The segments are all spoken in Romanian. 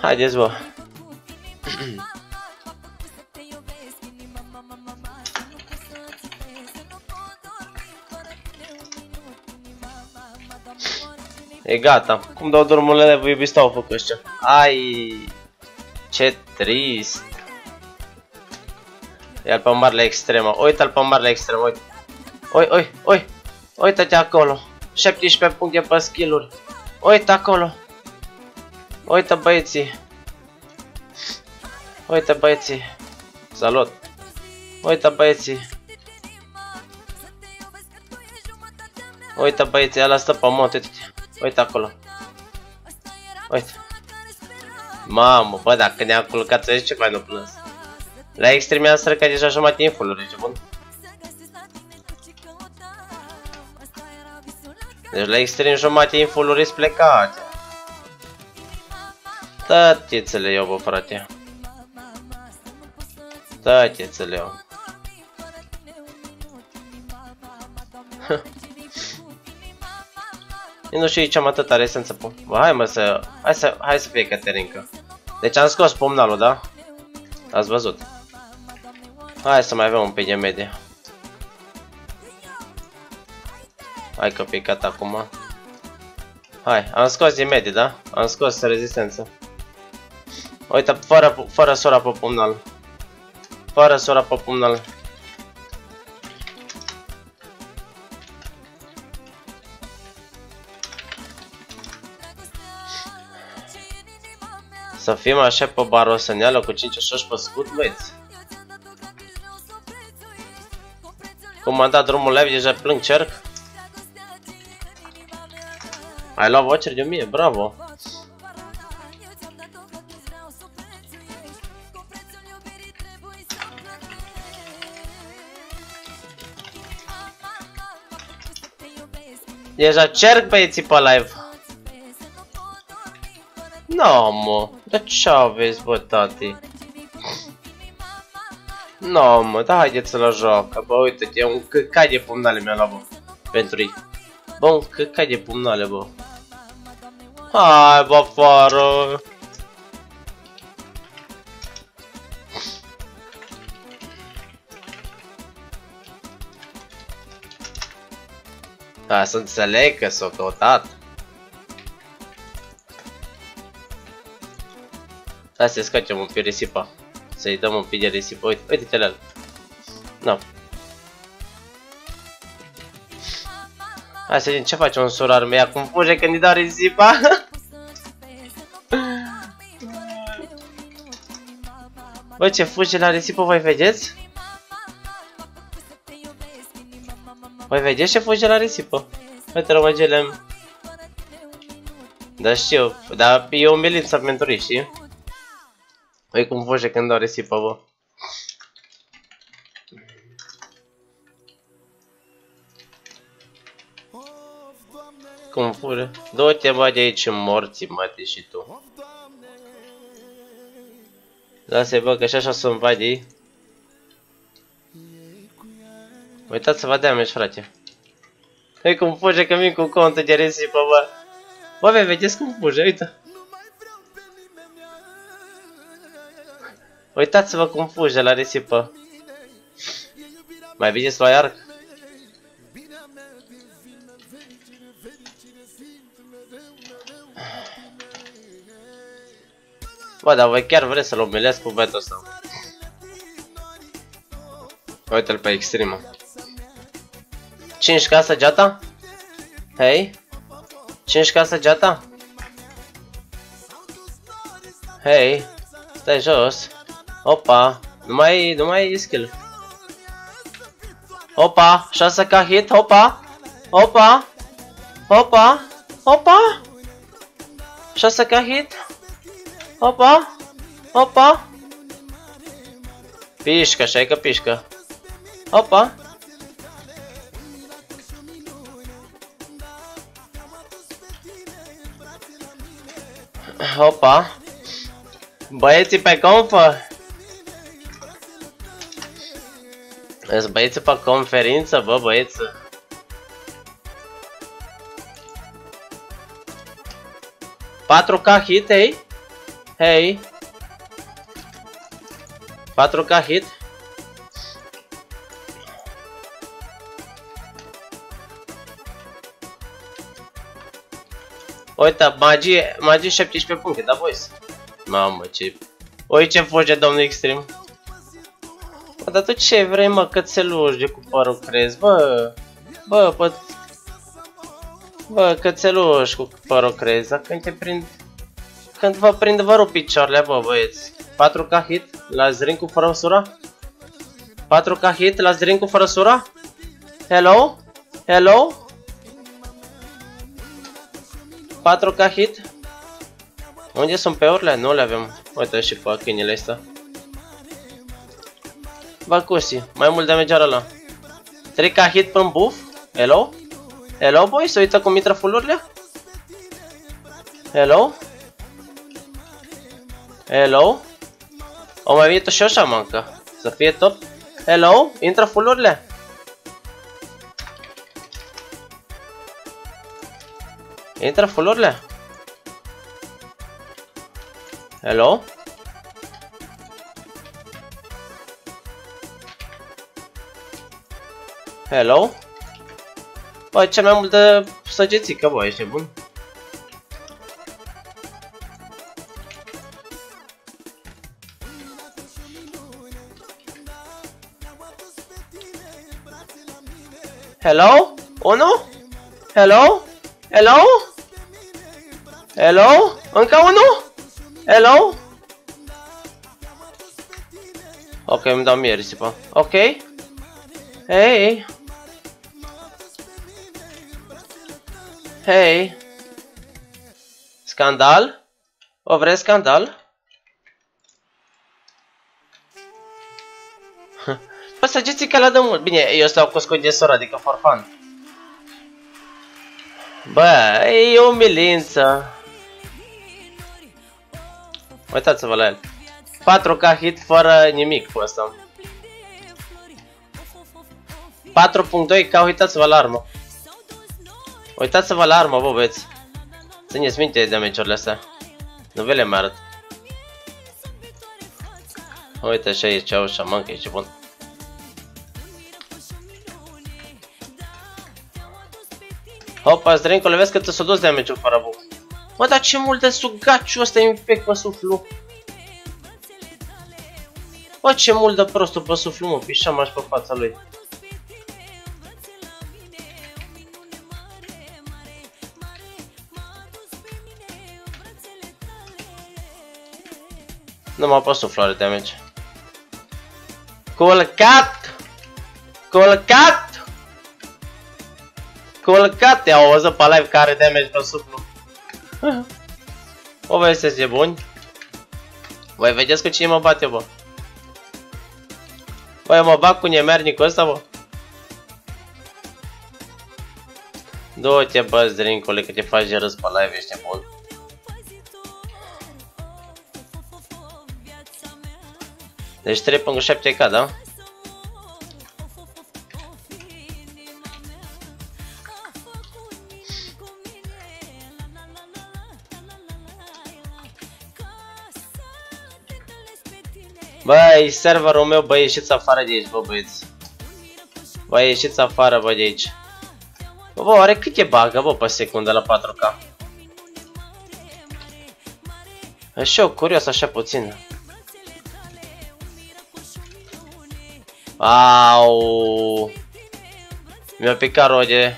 Haideți, bă. Gata. Cum dau drumurile, voi iubi stau făcut ăștia. Ai, ce trist. Iar pe mare la extremă. Uite-l pe mare la extremă, uite. Oi, oi, oi. Uite-te acolo. 17 puncte pe skill-uri. Uite acolo. Uite băieții. Uite băieții. Salut. Uite băieții. Uite băieții, ăla stă pe mont, uite, uite acolo. Uite. Mamă, bă, dacă ne-a culcat, să ce mai nu plâns. La extremia asta că deja jumătate în full ce bun. Deci la extrem jumătate în full plecate. Tătițele eu, bă, frate. Tătițele eu. Eu nu știu ce am atât tare să pun. Bă, hai mă să... Hai să, hai să fie Caterinca. Deci am scos pumnalul, da? Ați văzut. Hai să mai avem un pic de medie. Hai că picat acum. Hai, am scos din medie, da? Am scos rezistență. Uite, fără, fără sora pe pumnal. Fără sora pe pumnal. Să fim așa pe barosăneală cu 5 așa pe scut, băieți. Cum am dat drumul live, deja plâng cerc. Ai luat voucher de 1000, bravo! Deja cerc băieții pe live. No, mă, dar ce aveți, bă, tati? No, mă, da haideți la joacă, bă, uite-te, un căcat de pumnale mi-a luat, bă, pentru ei. Bă, un căcat de pumnale, bă. Hai, bă, afară! Da, să înțeleg că s-o căutat. Hai să scacem un pic risipa. Să-i dăm un pic de risipă. Uite, uite-te la el. No. Hai să vedem ce face un surar meu acum fuge când îi dau risipa. Bă, ce fuge la risipă, voi vedeți? Voi vedeți ce fuge la risipă? Uite rămăgele Da știu, dar e un bilit să menturi, știi? Păi cum fuge când dau risipă, bă. Cum fuge? Du-te, bă, de aici morții, mate, și tu. Lasă-i, bă, că și așa sunt vadii. Uitați-vă damage, frate. Păi cum fuge că vin cu contul de risipă, bă. Bă, vedeți cum fuge, uite. Uitați-vă cum fuge la risipă. Mai bine să luai arc? Bă, dar voi chiar vreți să-l umilesc cu betul ăsta. Uite-l pe extremă. 5 casa geata? Hei? 5 casa geata? Hei? Stai jos. Opa, não é, é isso que ele. Opa, șase ca hit, opa, opa, opa, opa, șase ca hit, opa, opa. Pisca, chega, pisca. Opa. Opa. Băieții pe confă. Ești băieții pe conferință, bă, băieți. 4K hit, hei? Hei. 4K hit. Uite, magie, magie 17 puncte, da boys? Mamă, ce... Ui ce fuge domnul Extreme. Bă, dar tu ce vrei mă, cățeluș de cu părul crezi, bă? Bă, bă... Bă, cățeluș cu părul crezi, dacă când te prind... Când vă prind vă rup picioarele, bă, băieți. 4K hit la Zrin fără sura? 4K hit la Zrin fără sura? Hello? Hello? 4K hit? Unde sunt pe urile? Nu le avem. Uite și pe câinile astea. Bacusi, mai mult damage ăla. 3K hit până buff? Hello? Hello, boy? Se uită cu mitra fulurile? Hello? Hello? O mai venit și așa, mancă. Să fie top. Hello? Intră fulurile? Intră fulurile? Hello? Hello? Bă, cel mai mult de săgețică, bă, ești bun? Hello? Unu? Hello? Hello? Hello? Încă unul? Hello? Ok, îmi dau mie risipa. Ok. Hey. Hey. Scandal? O vreți scandal? Bă, săgeți la de mult. Bine, eu stau cu scodesor, adică for fun. Bă, e o milință. Uitați-vă la el. 4K hit fără nimic cu asta. 4.2 ca uitați-vă la armă. Uitați-vă la armă, bă, băieți. Țineți minte de damage-urile astea. Nu vi le mai arăt. Uite și aici, au șaman, că e ce bun. Hopa, Zdrencule, vezi că te s-a dus damage-ul fără buff. Mă, dar ce mult de sugaciul ăsta infect pe suflu. Bă, ce mult de prostul pe suflu, mă, pișam aș pe fața lui. Nu m-a pe suflu are damage. Culcat! Culcat! Culcat! Ia-o văzut pe live care are damage pe suflu. O vezi e buni. Voi vedeți cu cine mă bate, bă. Bă, mă bag cu nemernicul ăsta, bă. Du-te, bă, drinkule, că te faci de râs pe live, ești nebun. Deci 3.7k, da? Băi, serverul meu, băi, ieșiți afară de aici, bă, băieți. Băi, ieșiți afară, bă, de aici. Bă, bă, oare cât e bagă, bă, pe secundă la 4K? E și eu curios așa puțin. Au. Mi-a picat roge.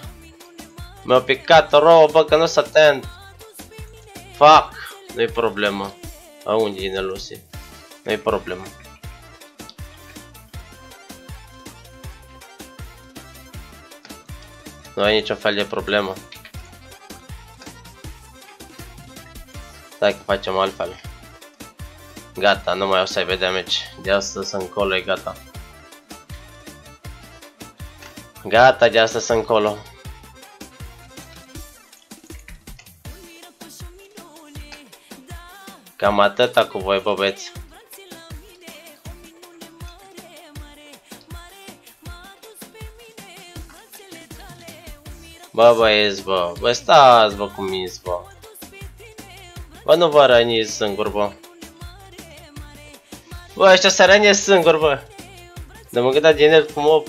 Mi-a picat rouă, bă, că nu s-a atent. Fuck. Nu-i problemă. A unde e Lucy? Nu-i problemă. Nu ai nicio fel de problemă. Stai că facem altfel. Gata, nu mai o să ai vedea meci. De astăzi încolo e gata. Gata, de astăzi încolo. Cam atâta cu voi, bă, băieți. Bă, băieți, bă, bă, stați, bă, cu mis, bă. Bă, nu vă răniți singur, bă. Bă, ăștia se rănesc singur, bă. De mă gândea din el cum o...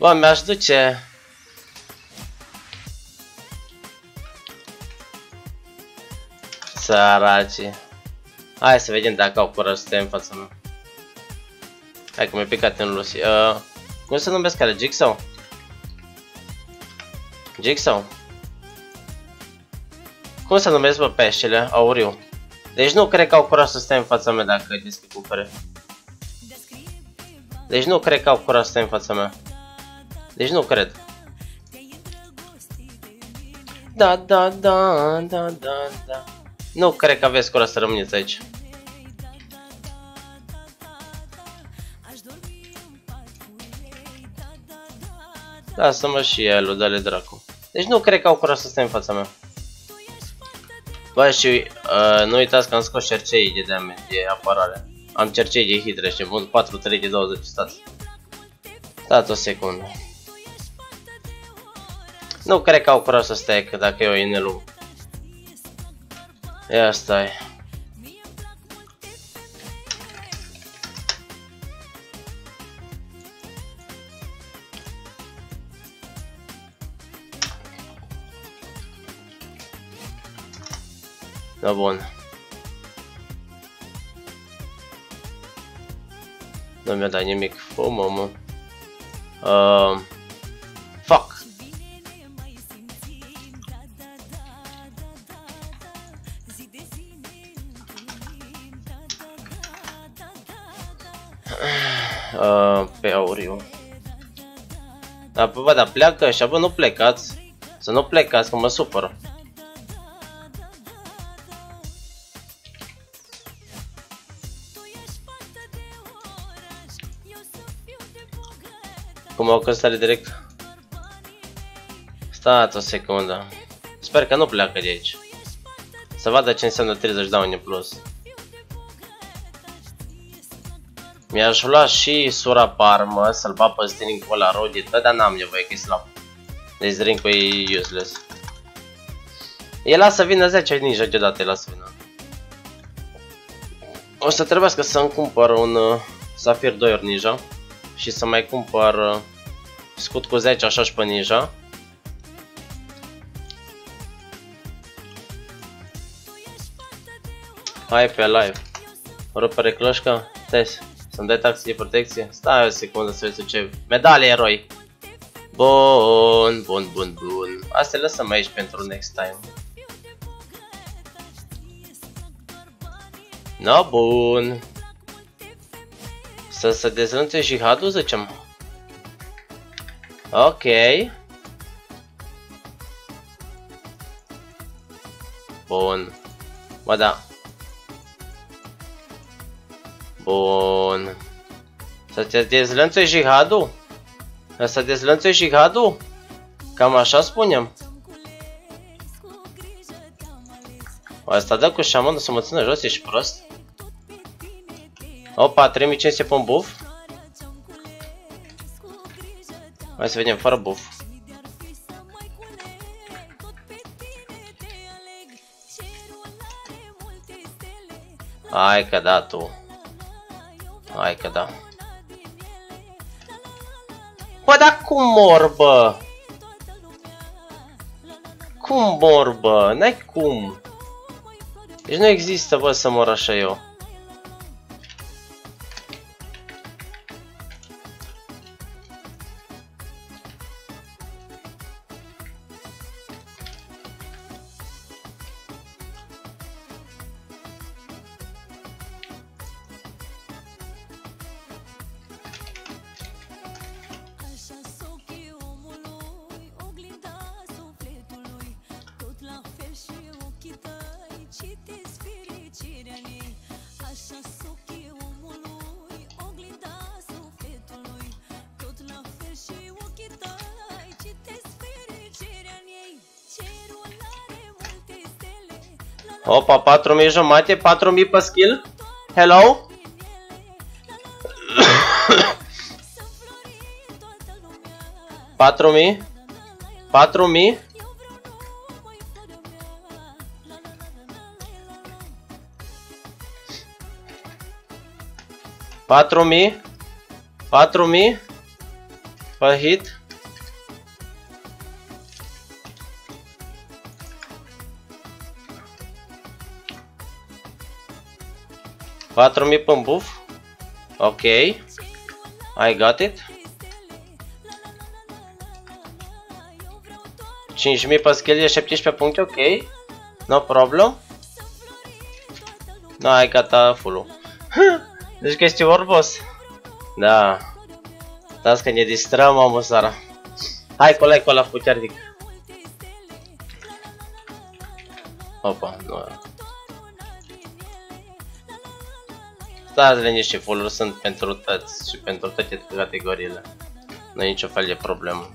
Bă, mi-aș duce... Săraci. Hai să vedem dacă au curaj să în fața mea. Hai că mi-a picat în Lucy. Uh, cum se numesc care? Jigsaw? Jigsaw? Cum se numesc bă peștele? Auriu. Deci nu cred că au curaj să stea în fața mea dacă deschid cumpere. Deci nu cred că au curaj să stea în fața mea. Deci nu cred. Da, da, da, da, da, da. Nu cred că aveți curaj să rămâneți aici. Lasă-mă și el, dă-le dracu. Deci nu cred că au curaj să stea în fața mea. Bă, și uh, nu uitați că am scos cercei de damage, de apărare. Am cercei de hit și bun 4, 3 de 20, stați. Stați o secundă. Nu cred că au curaj să stea, că dacă eu inelul. Ia stai. Da bun. Nu mi-a dat nimic. Fumă, mă. Uh, Da, bă, dar pleacă așa, bă, nu plecați. Să nu plecați, că mă supără. Cum au căsare direct? Stați o secundă. Sper că nu pleacă de aici. Să vadă ce înseamnă 30 daune plus. Mi-aș lua și sura parmă să-l bat pe String cu ăla rodit, dar n-am nevoie că e slab. Deci drink e useless. E lasă vină 10 ninja deodată, lasă vină. O să trebuiască să-mi cumpăr un uh, Safir 2 ori ninja și să mai cumpăr uh, scut cu 10 așa și pe ninja. Hai pe live. Rupere cloșca. Test. Să-mi dai taxe de protecție? Stai o secundă să vezi ce... Medalie eroi! Bun, bun, bun, bun. Asta le lăsăm aici pentru next time. No, bun. Să se dezlănțe jihadul, zicem. Ok. Bun. Bă, da. Bun. Să te dezlănțui jihadul? Să dezlănțui jihadul? Cam așa spunem. Asta dă cu șamanul să mă țină jos, ești prost? Opa, 3500 pe un buff? Hai să vedem, fără buff. Hai că da tu. Hai că da. Bă, dar cum mor, bă? Cum mor, bă? N-ai cum. Deci nu există, bă, să mor așa eu. Opa, 4000 jumate, 4000 pe skill. Hello? Patru mii? Patru mii? Patru mii? Patru mii? Pe hit? Patru mii pe buff? Ok. I got it. 5000 pe skill 17 puncte, ok. No problem. No, ai gata full-ul. deci că este boss. Da. Stați că ne distrăm, mamă, Sara. Hai, colai, cola, putea Stați liniște, full sunt pentru toți și pentru toate categoriile. Nu e nicio fel de problemă.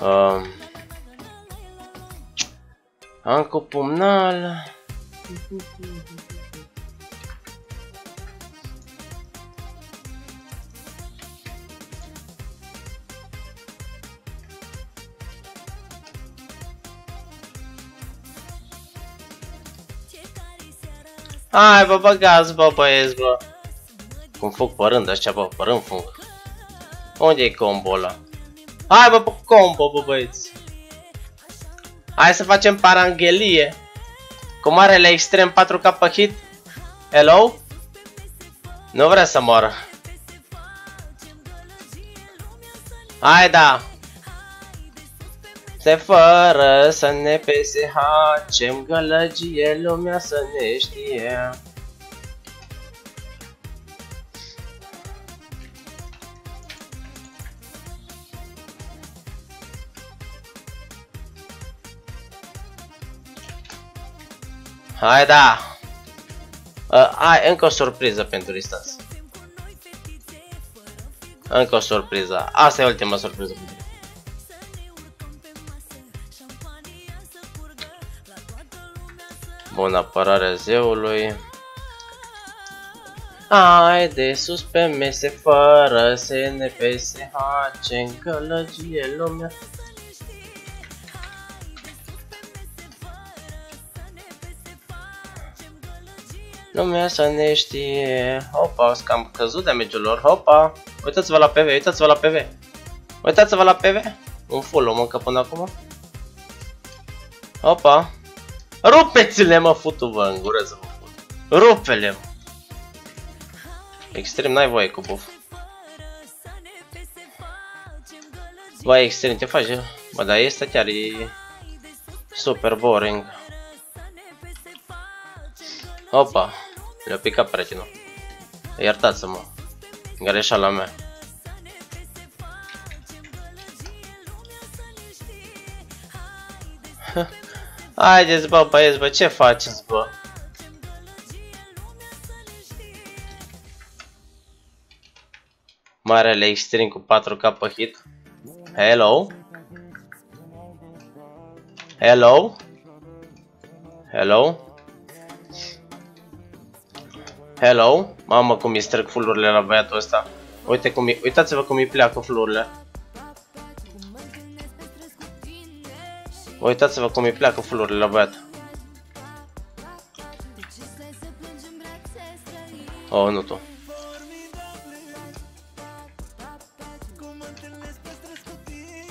Um, Anco pumnal. Hai bă, băgați bă băieți bă Cum fug pe rând ăștia bă, pe rând fug Unde e combo ăla? Hai bă, pe combo, bă, băieți. Hai să facem paranghelie. Cu marele extrem 4K pe hit. Hello? Nu vrea să moară. Hai da. Se fără să ne pese, ce gălăgie lumea să ne știe. Hai da! Uh, ai încă o surpriză pentru Ristas. Încă o surpriză. Asta e ultima surpriză pentru Bun, apărarea zeului. Hai de sus pe mese fără să ne pese Ha, ce gălăgie lumea Lumea să ne știe. Hopa, cam căzut damage-ul lor. Hopa. Uitați-vă la PV, uitați-vă la PV. Uitați-vă la PV. Un full o mâncă până acum. Hopa. Rupeți-le mă, futu-vă în gură să vă fut. Rupe-le mă. Extrem, n-ai voie cu buff. Bă, extrem, te faci, bă, dar este chiar e super boring. Opa, le-a picat prietenul. Iertați-mă. Greșeala mea. Haideți bă băieți bă, ce faceți bă? Marele extrem cu 4K pe hit. Hello? Hello? Hello? Hello? Mamă cum îi strâng fullurile la băiatul ăsta. Uite cum uitați-vă cum îi pleacă fullurile. Uitați-vă cum îi pleacă fullurile la băiat. Oh, nu tu.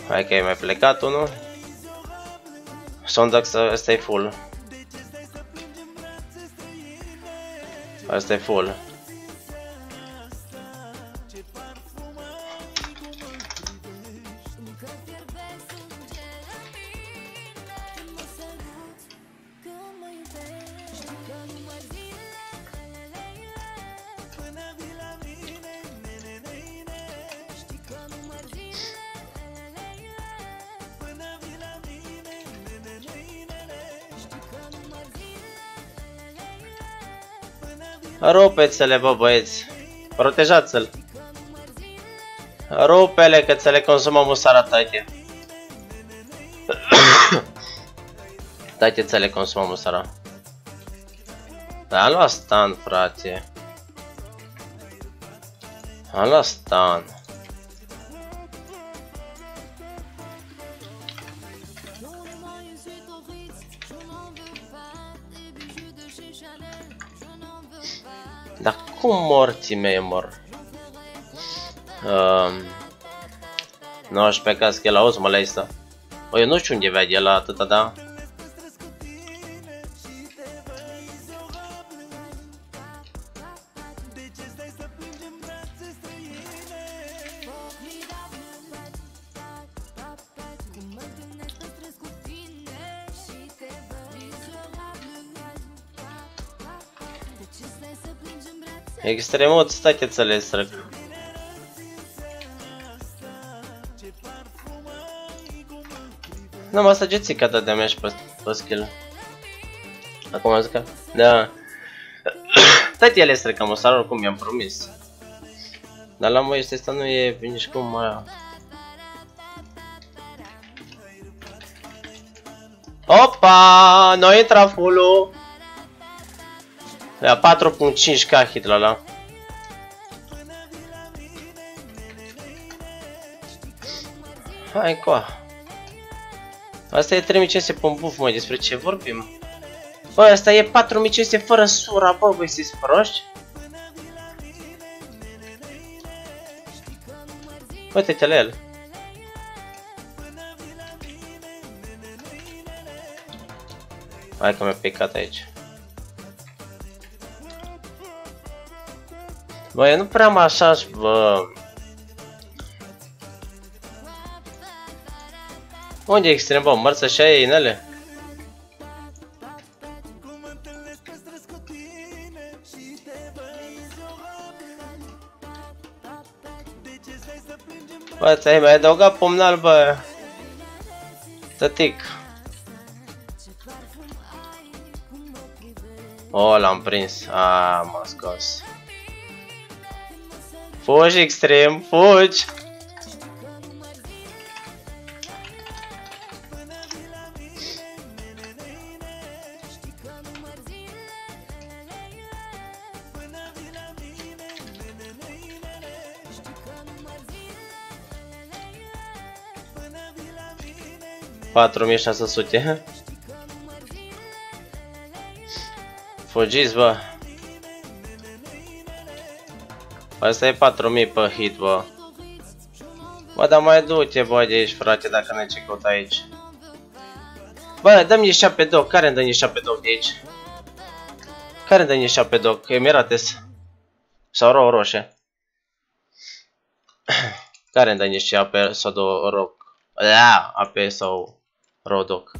Hai că ai mai plecat unul. Sondax ăsta e full. Asta e full. Rupeți-le, bă, băieți. Protejați-l. Rupele că ți le consumă musara tăie. Dai-te țele consumăm sara. Da, am luat stun, frate. Am luat stun. Cum morții mei mor? Um, 19 ca skill auzi mă la asta. Bă, eu nu știu unde vede la atâta, da? Extremot, stai-te să le străc. Nu, mă asta gețica de damage pe, pe skill. Acum am zis că... Da. Tati ele străcă măsar oricum mi-am promis. Dar la moi asta nu e nici cum mai... Opa! Nu intra full-ul! La 4.5k hit la la. Hai coa. Asta e 3500 pe buff, măi, despre ce vorbim? Bă, asta e 4500 fără sura, bă, voi sunteți proști? Uite-te la el. Hai că mi-a picat aici. Bă, eu nu prea mă așaș, bă. Unde e extrem, bă? Mărți așa e inele? Bă, ți-ai mai adăugat pomnal, bă. Tătic. O, l-am prins. A, m-a scos. Fugi extrem, fugi! Patru mii șase sute. Fugiți, bă! Asta e 4000 pe hit, bă. Bă, dar mai du-te, bă, de aici, frate, dacă ne ce căut aici. Bă, dă-mi ieșea pe doc. Care îmi dă ieșea pe doc de aici? Care îmi dă ieșea pe doc? Emirates. Sau ro roșie. Care îmi dă ieșea pe sodo roc? Da, AP sau rodoc.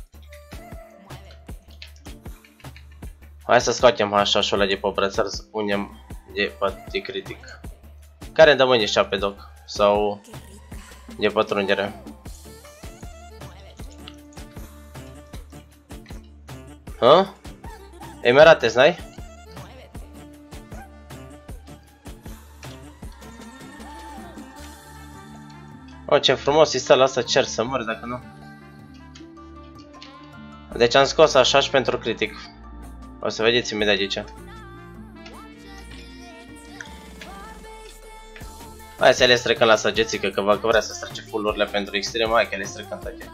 Hai să scoatem așa ăla de pe brățar să punem de pe critic. Care dă mâine pe doc? Sau de pătrundere? Hă? Emirates, n-ai? O, ce frumos este la asta cer să mor dacă nu. Deci am scos așa și pentru critic. O să vedeți imediat de ce. Hai să le strecăm la săgețică, că vă că vrea să strece fullurile pentru extrem, hai că le strecăm toate.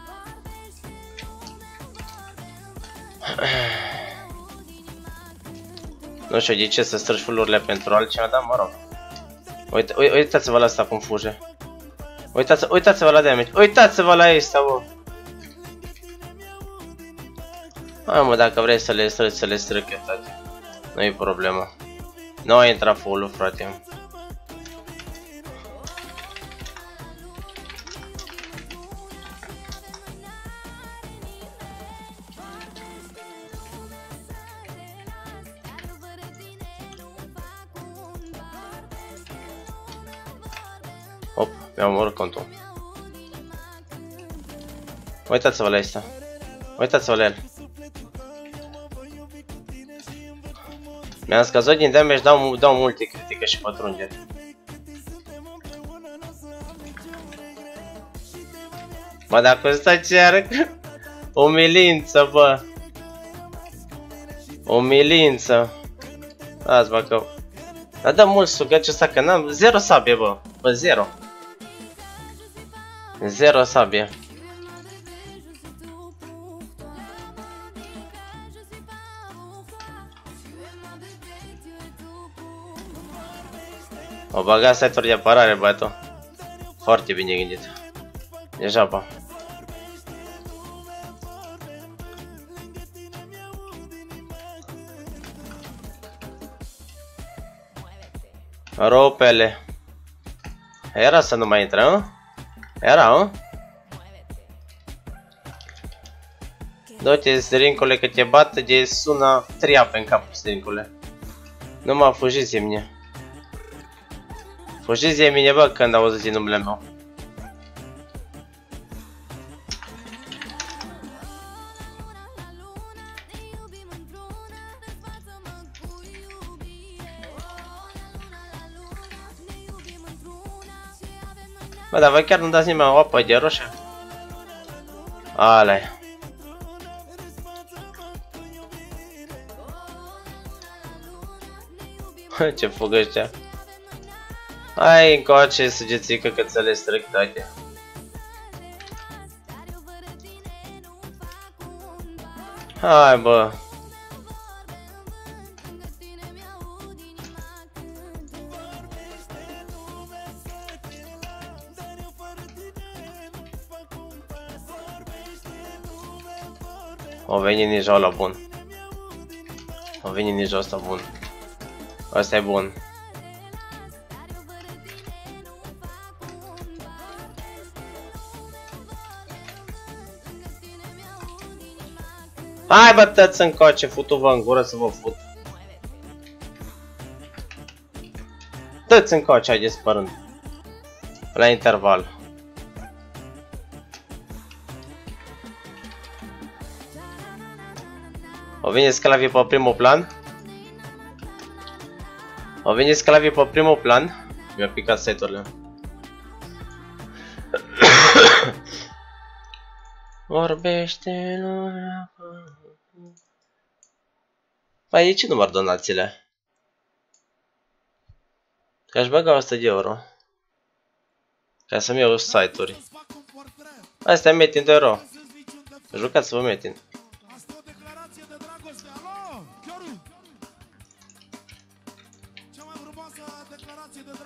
Nu știu de ce să străgi fullurile pentru altceva, dar mă rog. Uite, uitați-vă la asta cum fuge. Uitați, uitați-vă la damage. Uitați-vă la asta, bă. Hai mă, dacă vrei să le străgi, să le străchi toate. Nu e problemă. Nu a intrat full frate. Mi-am omorât contul. Uitați-vă la asta. Uitați-vă la el. Mi-am scăzut din damage, dau, dau multe critică și pătrungeri. Mă, dacă ăsta ce are umilință, bă. O milință. Azi, bă, că... Dar dă mult sugaci ăsta, că n-am... Zero sabie, bă. Bă, zero. Zero sabie. O baga seturi de apărare, băiatul. Foarte bine gândit. Deja, bă. Ropele. Era să nu mai intră, hă? Era, hă? Du-te, strincule, că te bată de sună triape în cap, strincule. Nu mă fugiți mine. Fugiți de mine, bă, când auziți numele meu. Bă, dar voi chiar nu dați nimeni o apă de roșie? Ale. Ce fugă ăștia. Hai încoace săgețică că ți le stric toate. Hai bă. O veni ninja la bun. O veni ninja ăsta bun. Asta e bun. Hai bă, tăți încoace, futu-vă în gură să vă fut. Tăți încoace, hai dispărând. La interval. O vine sclavii pe primul plan. O vine sclavii pe primul plan. Mi-a picat seturile. Vorbește lumea Păi de ce număr donațiile? Că aș băga 100 de euro. Ca să-mi iau site-uri. Asta e metin de euro. Jucați-vă metin.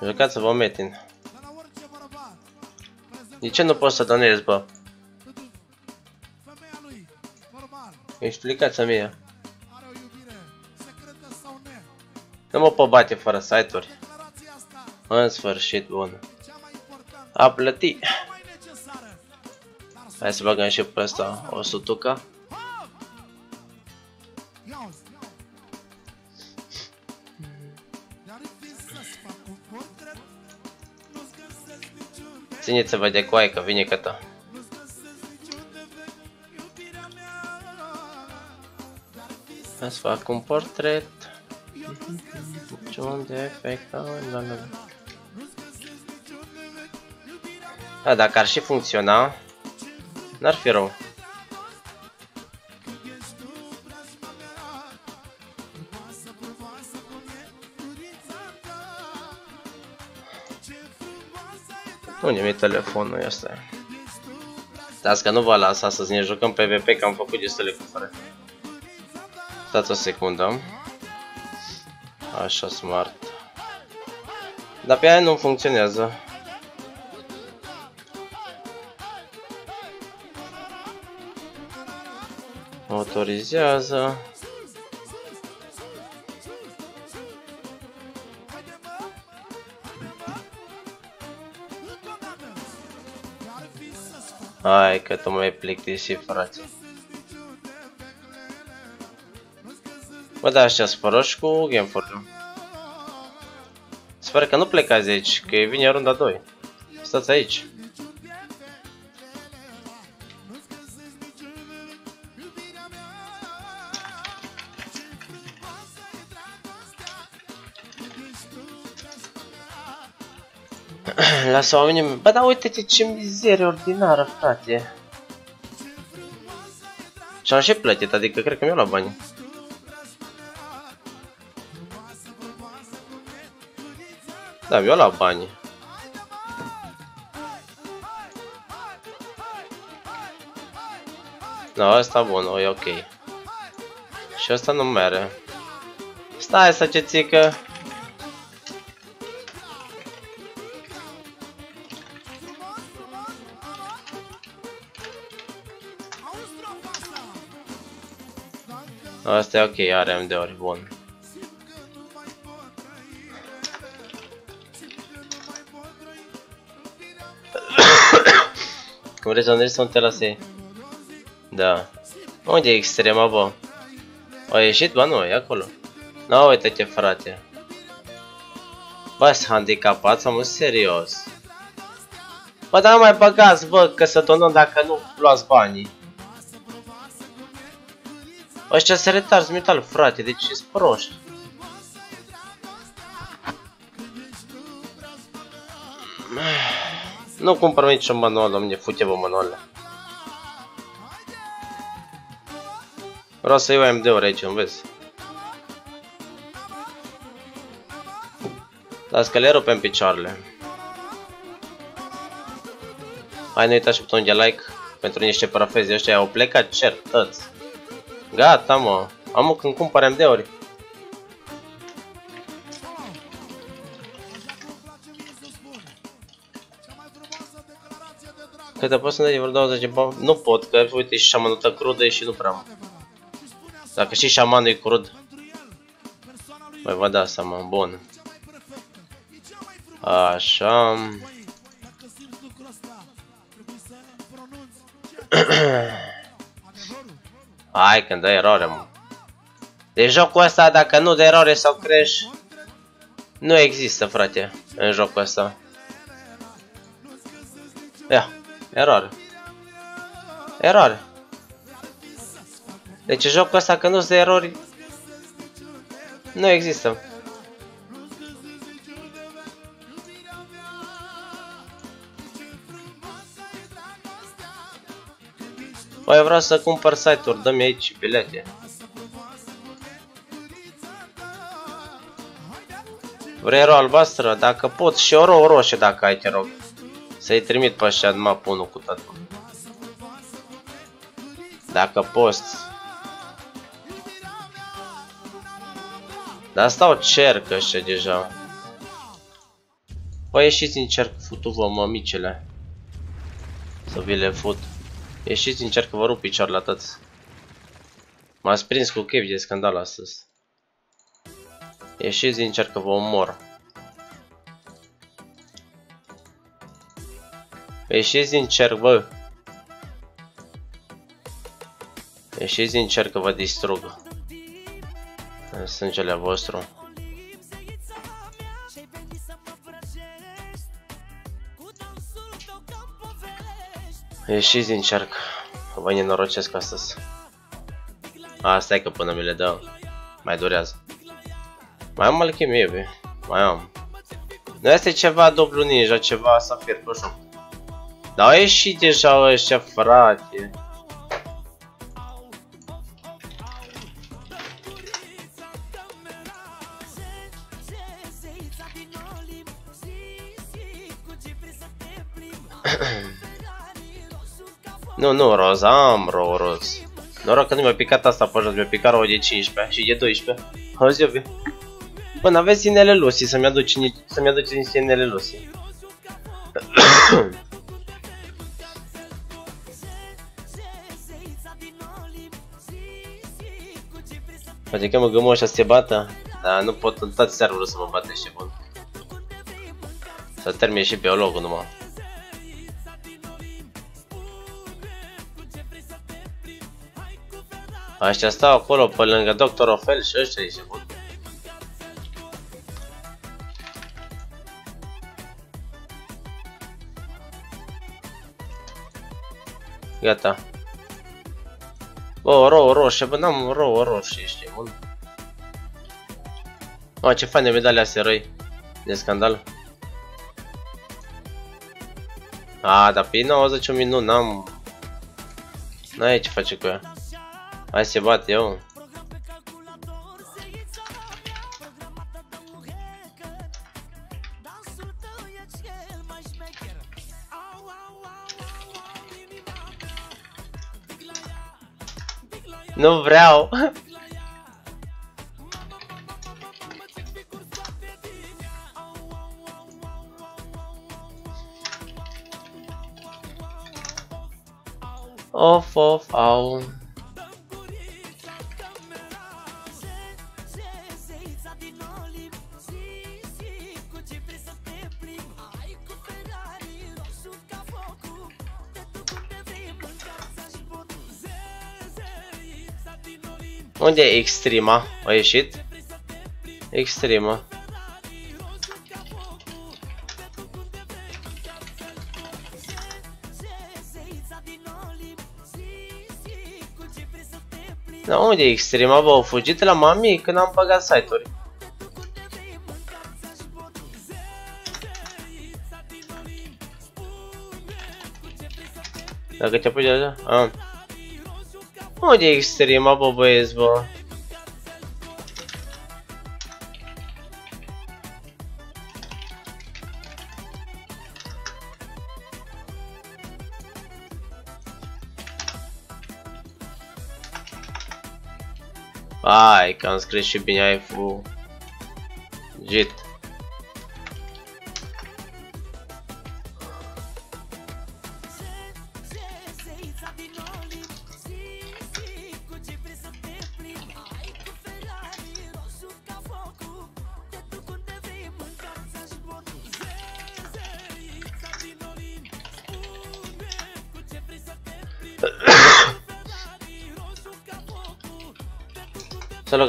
Jucați-vă metin. De ce nu poți să donezi, bă? Explicați-mi mie. Nu mă pot bate fără site-uri. În sfârșit, bun. A plătit. Hai să băgăm și pe ăsta o sutucă. Țineți-vă de coaie că vine cătă. Să fac un portret. Niciun defect, la la la. Da, dacă ar și funcționa, n-ar fi rău. Unde mi-e telefonul ăsta? Dați că nu vă las să ne jucăm PvP, că am făcut destule cu fără. Stați o secundă. Așa, smart. Dar pe aia nu funcționează. Autorizează. Hai că tu mai plictisit, frate. Bă, da, ăștia spăroși cu Gameforge-ul. Sper că nu plecați de aici, că vine runda 2. Stați aici. Lasă oamenii... Bă, da, uite-te ce mizerie ordinară, frate. Și am și plătit, adică cred că mi-au luat banii. Da, mi-a luat banii. Da, asta bun, e ok. Și asta nu mere. Stai să ce țică. Asta e ok, are MD ori, bun. Cum vrei să mergi să te lase? Da. Unde e extrema, bă? A ieșit? Bă, nu, e acolo. Nu, uite-te, frate. Bă, sunt handicapat, am serios. Bă, dar nu mai băgați, bă, că să donăm dacă nu luați banii. Ăștia se retarzi metal, frate, deci sunt proști. Nu cumpăr niciun manual, domne, fute vă manuale. Vreau să iau AMD-uri aici, îmi vezi. Las că le rupem picioarele. Hai, nu uita și butonul de like pentru niște parafezi ăștia au plecat certați. Gata, mă. Am când cumpăr MD-uri. Câte poți să-mi dai vreo 20 de bani? Nu pot, că uite și șamanul crudă și nu prea Dacă și șamanul e crud. Mai vă da seama, bun. Așa. Hai când dă eroare, mă. Deci jocul ăsta, dacă nu dă eroare sau crash, nu există, frate, în jocul ăsta. Ia, eroare. Eroare. Deci jocul ăsta, că nu-ți dă erori, nu există. Bă, eu vreau să cumpăr site-uri, dă-mi aici bilete. Vrei ro albastră? Dacă pot și o ro roșie dacă ai, te rog. Să-i trimit pe așa map 1 cu tatu. Dacă poți. Dar stau cerc ăștia deja. Păi ieșiți în cerc, futu-vă mămicele. Să vi le fut. Ieșiți, încerc că vă rup picioarele la toți. M-ați prins cu chef de scandal astăzi. Ieșiți, încerc că vă omor. Ieșiți din cer, bă. Ieșiți din cer că vă distrug. În sângele vostru. Ieșiți din cerc. Vă nenorocesc astăzi. A, stai că până mi le dă. Mai durează. Mai am alchimie, be. Mai am. Nu este ceva dublu ninja, ceva safir pe joc. Dar au ieșit deja ăștia, frate. Nu, nu, roz, am ro roz. Noroc că nu mi-a picat asta pe jos, mi-a picat o de 15 și de 12. Auzi, eu, Bă, n-aveți inele Lucy să-mi aduci, să-mi aduci niște inele Lucy. Poate că mă gămă așa să se bată, dar nu pot în toate serverul să mă bate și bun. Să termine și biologul numai. Aștia stau acolo pe lângă Dr. Ofel și ăștia zice, bun. Gata. Bă, o rouă roșie, bă, n-am o rouă roșie, mult. Oh, ce faine medalea astea răi. De scandal. A, dar pe 90 o minut, n-am... N-ai ce face cu ea. Hai se bat eu. Nu vreau. Of, of, au. Unde e extrema? A ieșit? Extrema. Da, unde e extrema? Bă, au fugit la mami când am băgat site-uri. Dacă te apuci de așa? Ah. Unde e extrema, bă, băieți, bă? Ai, că am scris și bine ai fugit. Salut,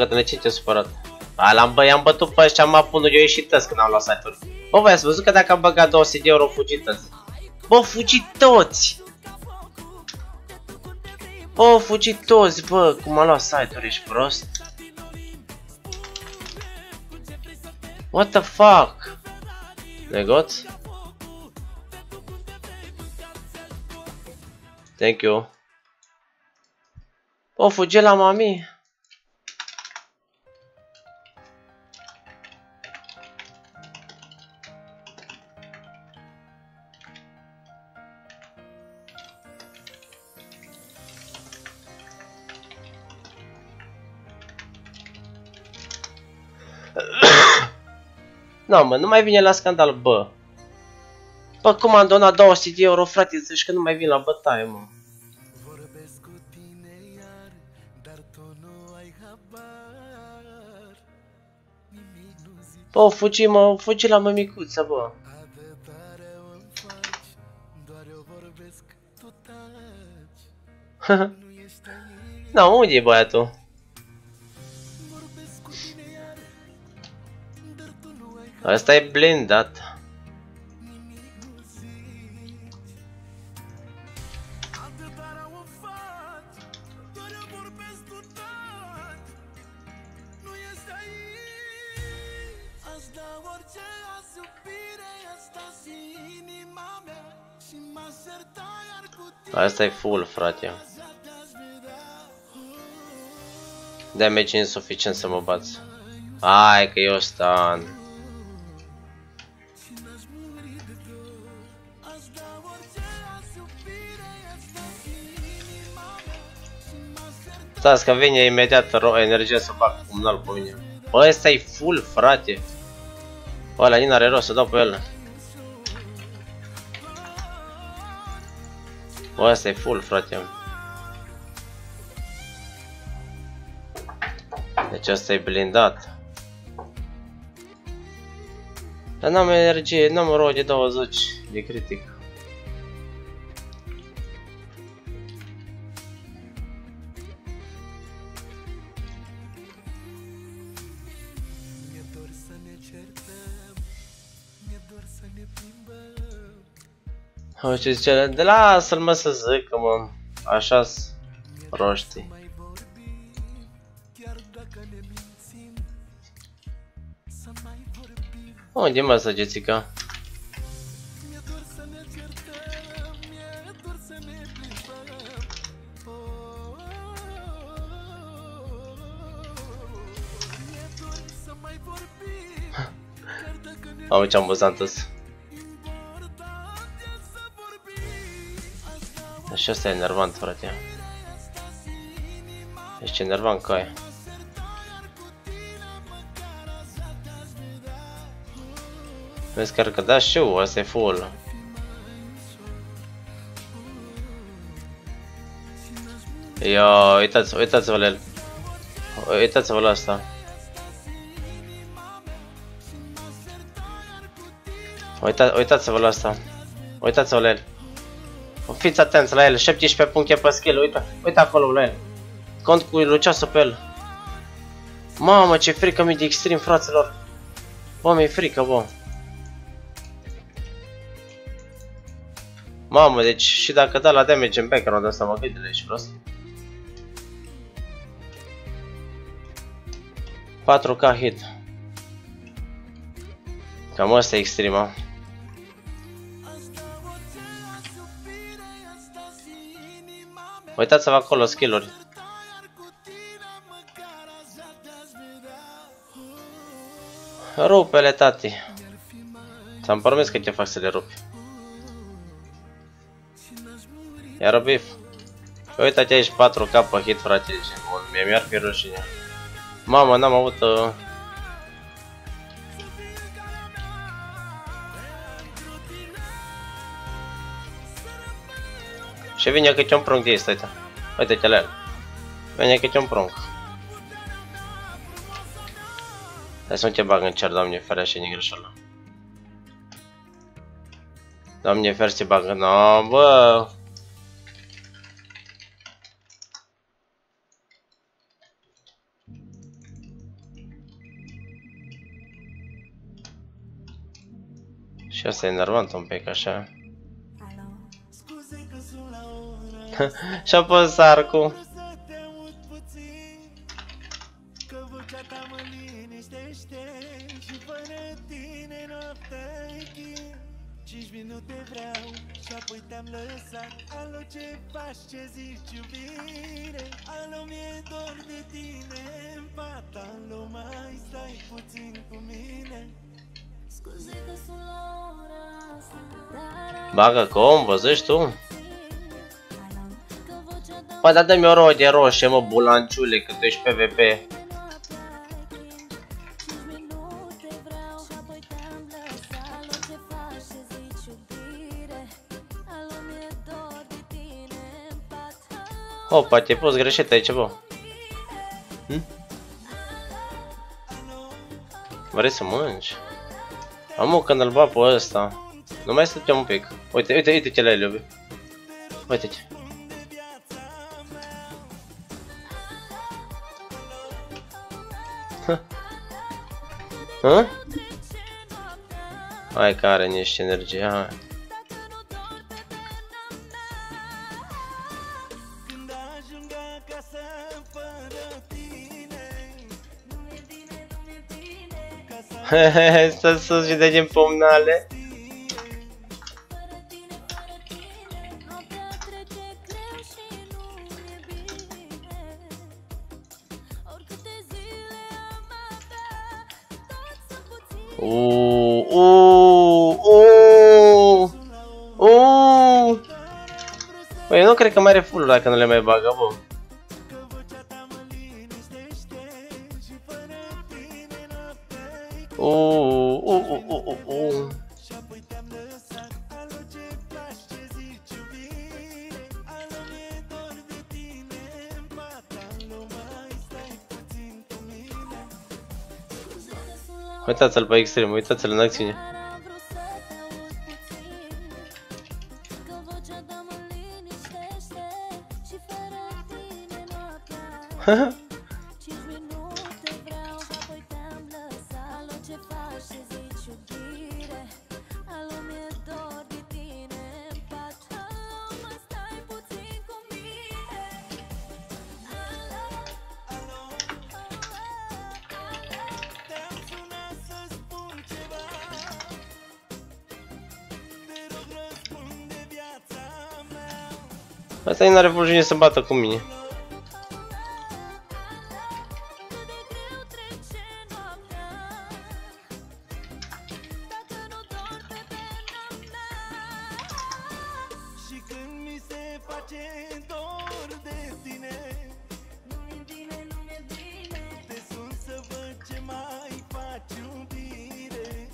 Cătăne, ce te-a supărat? A, l-am bă, am bătut pe ăștia, m-a pus eu ieșit tăți când am luat site-uri. Bă, voi ați văzut că dacă am băgat 200 de euro, fugit tăți. Bă, fugit toți! Bă, fugit toți, bă, cum am luat site-uri, ești prost? What the fuck? Negoț? Thank you. Bă, fugi la mami. Nu, mă, nu mai vine la scandal, bă. Bă, cum am donat 200 de euro, frate, zici că nu mai vin la bătaie, mă. Bă, fugi, mă, fugi la mămicuță, bă. Na, unde e băiatul? Asta e blindat. Asta e full, frate. Damage insuficient să mă bați. Hai că eu stan. Stați că vine imediat energia să fac comunal pe mine. Bă, ăsta e full, frate. Bă, la Nina are rost să dau pe el. Bă, ăsta e full, frate. Deci asta e blindat. Dar n-am energie, n-am rost de 20 de critic. O, ce zice, de lasă-l mă să zică, mă, așa-s proștii. Unde mă săgețica? Am ce amuzant ăsta. Și asta e enervant, frate. Deci ce nervant ca aia. Vezi chiar că da și eu, asta e full. Ia, uitați, uitați-vă la el. Uitați-vă la asta. Uita, uitați-vă la asta. Uitați-vă la el. Fiți atenți la el, 17 puncte pe skill, uite, uite acolo la el. Cont cu luceasă pe el. Mamă, ce frică mi de extrem, fraților. Bă, mi-e frică, bă. Mamă, deci și dacă da la damage în background ăsta mă gândile și prost. 4K hit. Cam asta e extrema. Uitați-vă acolo skill-uri. Rupele, tati. Ți-am promis că te fac să le rupi. Iar bif. Uite-te aici 4K pe hit, frate. Mie mi-ar fi rușine. Mamă, n-am avut... Uh... Și vine câte un prunc de este, uite. Uite-te la el. Vine câte un prunc. Hai să nu te bag în cer, doamne, fără și nici greșeală. Doamne, fer să bagă, no, bă. Și asta e enervant un pic așa. Și apoi te-am lăsat Alo, ce faci, ce zici, iubire? Alo, mi-e dor de tine în pat Alo, mai stai puțin cu mine Scuze că sunt la ora asta Bagă combo, zici tu? Păi da dă-mi o roă de roșie, mă, bulanciule, că tu ești PvP. Opa, te-ai pus greșit aici, bă. Hm? Vrei să mânci? Amu, când îl bat pe ăsta. Nu mai stăteam un pic. Uite, uite, uite ce la el, Hă? Hai că are niște energie, hai. Hehehe, stă sus și degem pumnale. Uuu, uuu, uuu, uuu. Păi nu cred că mai are full dacă nu le mai bagă, bă. Uuu, Uitați-l pe extrem, uitați-l în acțiune. Haha. Asta e n-are voie să bată cu mine.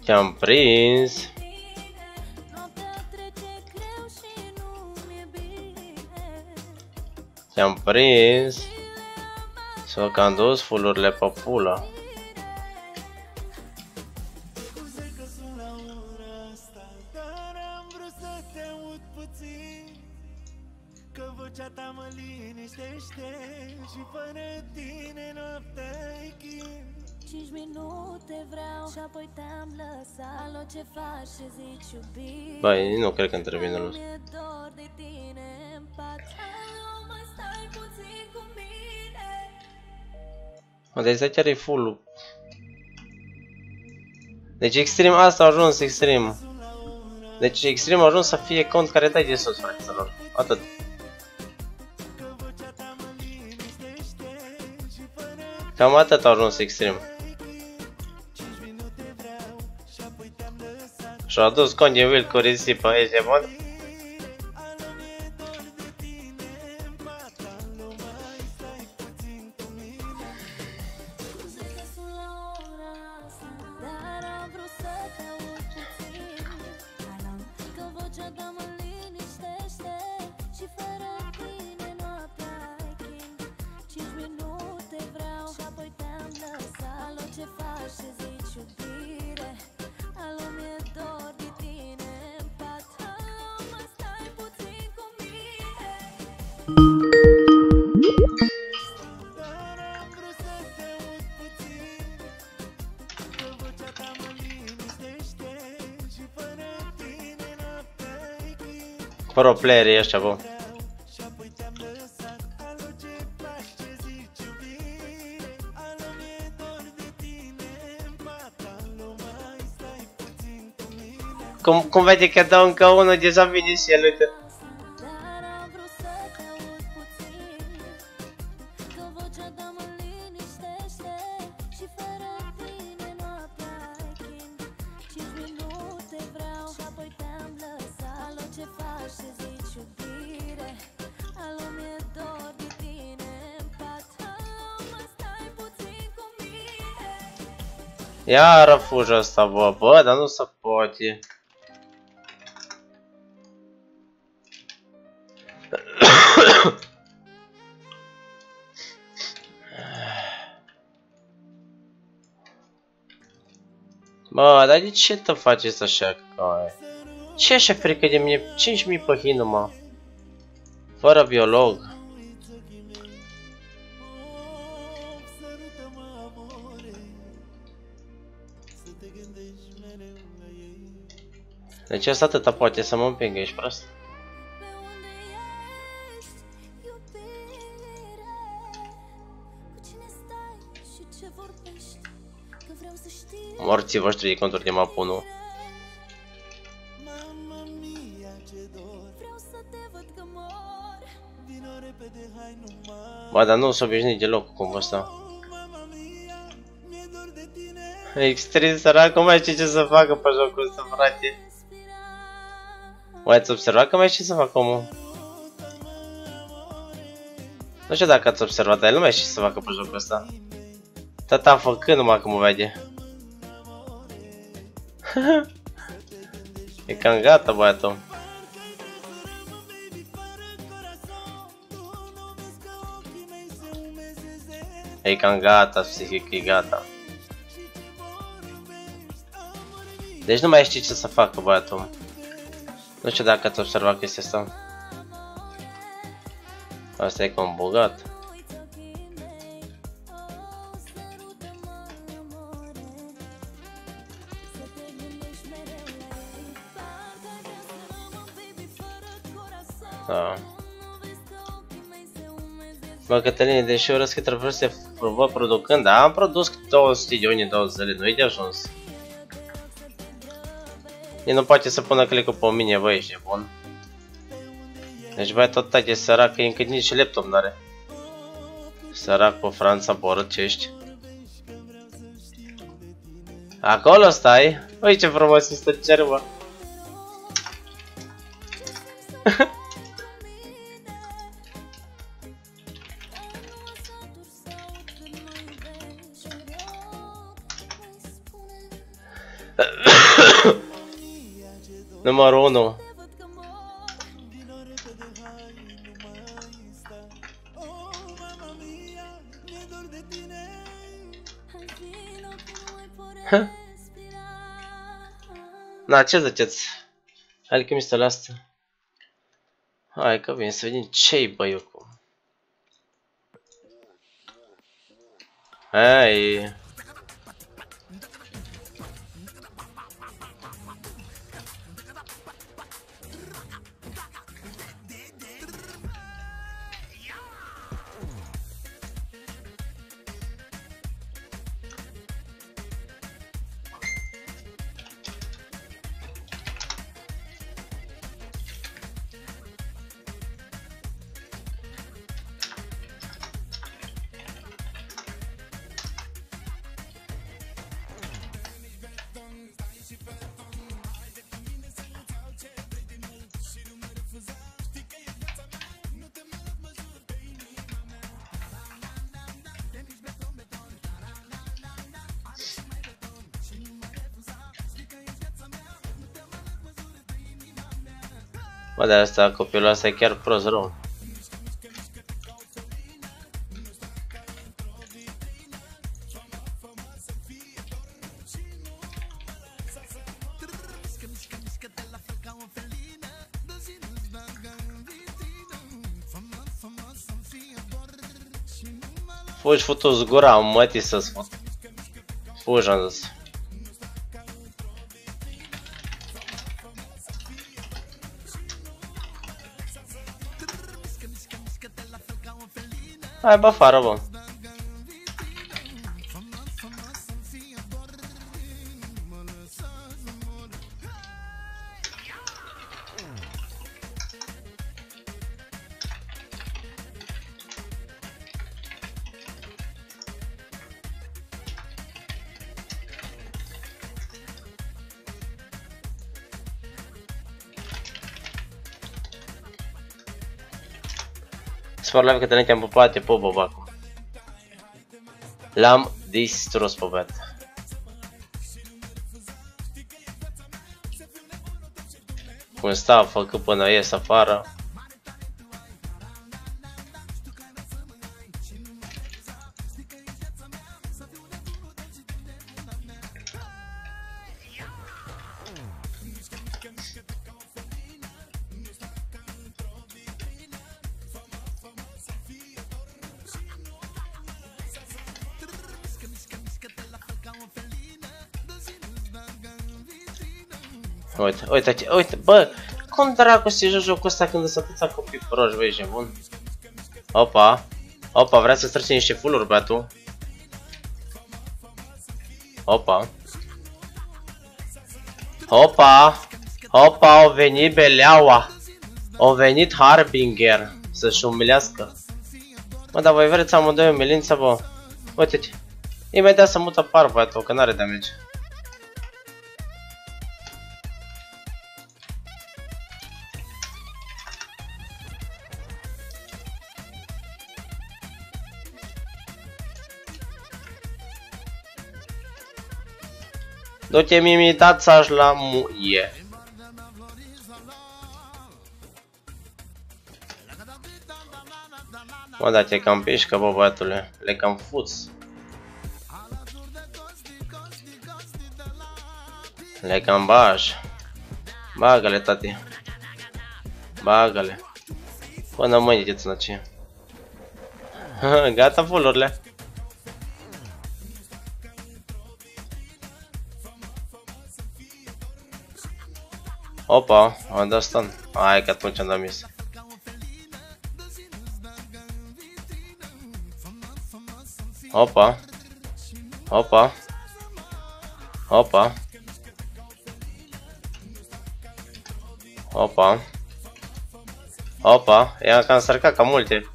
te-am prins te-am lăsat. Alo ce faci? Și zici iubire? Băi, nu cred că intervine lui Mă, deci chiar e full Deci extrem, asta a ajuns extrem Deci extrem a ajuns să fie cont care dai de sus, fraților Atât Cam atât au ajuns extrem. Și-a adus Conde Will cu risipă, e bun? Pro player e ăștia, bă. Cum, cum vede că dau încă unul, deja vine și el, uite. Iară fugi asta, bă, bă, dar nu se poate. Bă, dar de ce te faceți așa, coi? Ce așa frică de mine? 5.000 pe hin numai. Fără biolog. Deci asta atâta poate să mă împingă, ești prost? Morții voștri de conturi de mapă 1 Ba, dar nu s-a obișnuit deloc cum ăsta. Extrem sărac, cum mai știi ce să facă pe jocul ăsta, frate? Oare ați observat că mai știe să facă omul? Nu știu dacă ați observat, dar el nu mai știe să facă pe jocul ăsta. Tata am făcut numai că mă vede. e cam gata băiatul. E cam gata, psihic, e gata. Deci nu mai știi ce să facă băiatul. Nu știu dacă ați observat chestia asta. Asta e cam bogat. Da. Bă, Cătăline, deși urăsc că trebuie să vă producând, dar am produs 200 de uni în 2 zile, nu-i de ajuns. E nu poate să pună click pe mine, băi, ești bun. Deci băi, tot tăi de sărac, încă nici laptop n-are. Sărac pe Franța, borât ce ești. Acolo stai? Ui ce frumos este cer, Numărul 1. Na, ce ziceți? Hai că mi se asta. Hai că vin să vedem ce-i băiucul. Hai. Bă, de asta copilul ăsta e chiar prost rău. Fugi, futu-ți gura, mătii să-ți. Fugi, am zis. Hai bă afară, bă. Sper că te ne-am pupat, te pup, băbacu. L-am distrus pe băiat. Cum sta, făcut până ies afară. Uite, uite, uite, bă, cum dracu se joc jocul ăsta când sunt atâția copii proști, băi, ești bun? Opa, opa, vrea să străci niște full-uri, băiatul. Opa. Opa, opa, au venit Beleaua. Au venit Harbinger să-și umilească. Mă, dar voi vreți amândoi umilință, bă? Uite-te. Imediat să mută par, băiatul, că n-are damage. Du-te mimitați la muie. Mă, da, te cam pișcă, bă, băiatule. Le cam fuți. Le cam baș. Bagă-le, tati. Bagă-le. Până mâine te țină Gata full-urile. Opa, am dat stun. Hai că atunci am dat mis. Opa. Opa. Opa. Opa. Opa, i-am cam sărcat ca multe.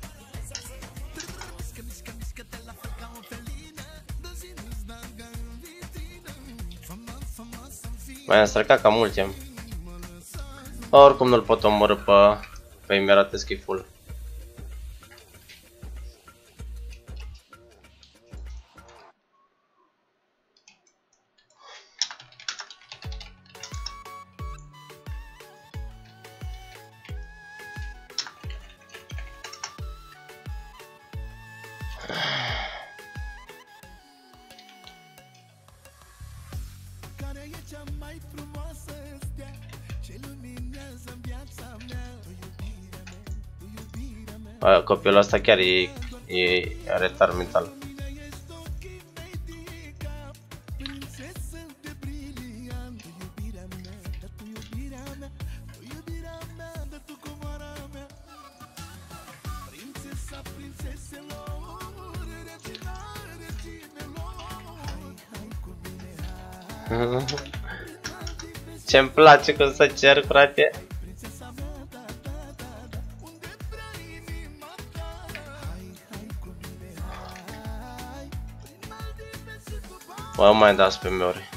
Mai am sărcat ca multe. Oricum nu-l pot omorâ pe, pe Emirateschi full. Bă, copilul ăsta chiar e, e retard mental. Ce-mi place cum să cer, frate. Mă mai dați pe Miori.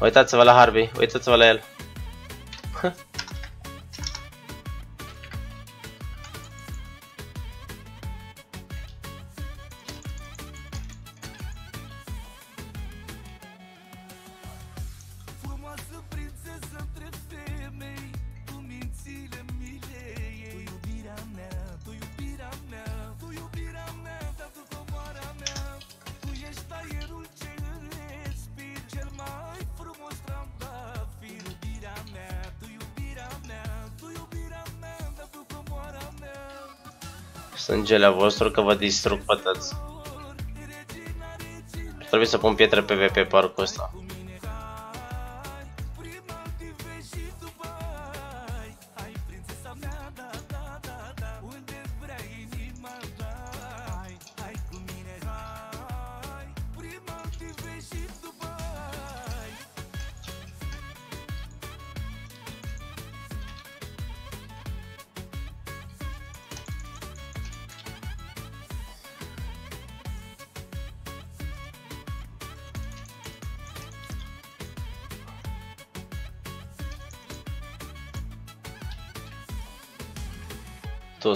Uitați-vă la Harvey, uitați-vă la el. Sângele vostru că vă distrug pe toți. Trebuie să pun pietre pe VP parcul ăsta.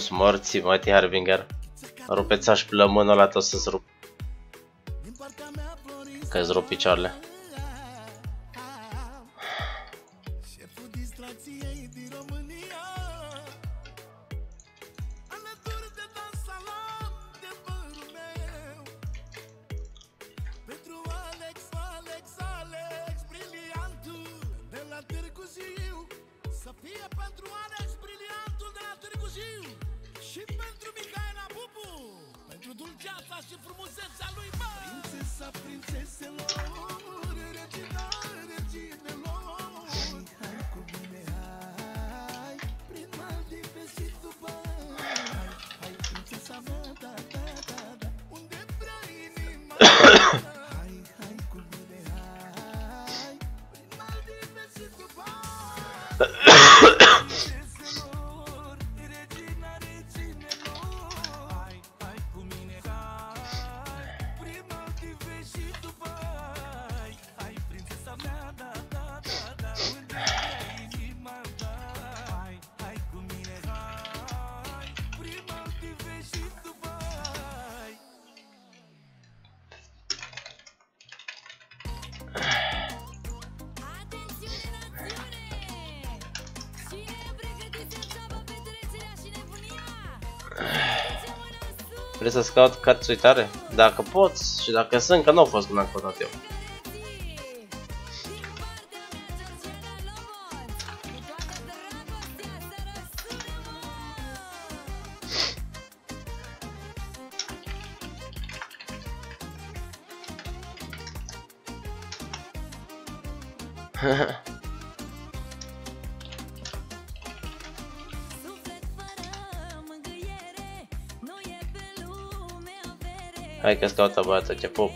Toți morții, Mati Harbinger. Rupeți aș plămânul ăla tot să-ți rup. Că-ți rup picioarele. Vrei să-ți caut cărți uitare? Dacă poți și dacă sunt, că nu au fost când am căutat eu. Hai că-ți caută băiață, ce pup.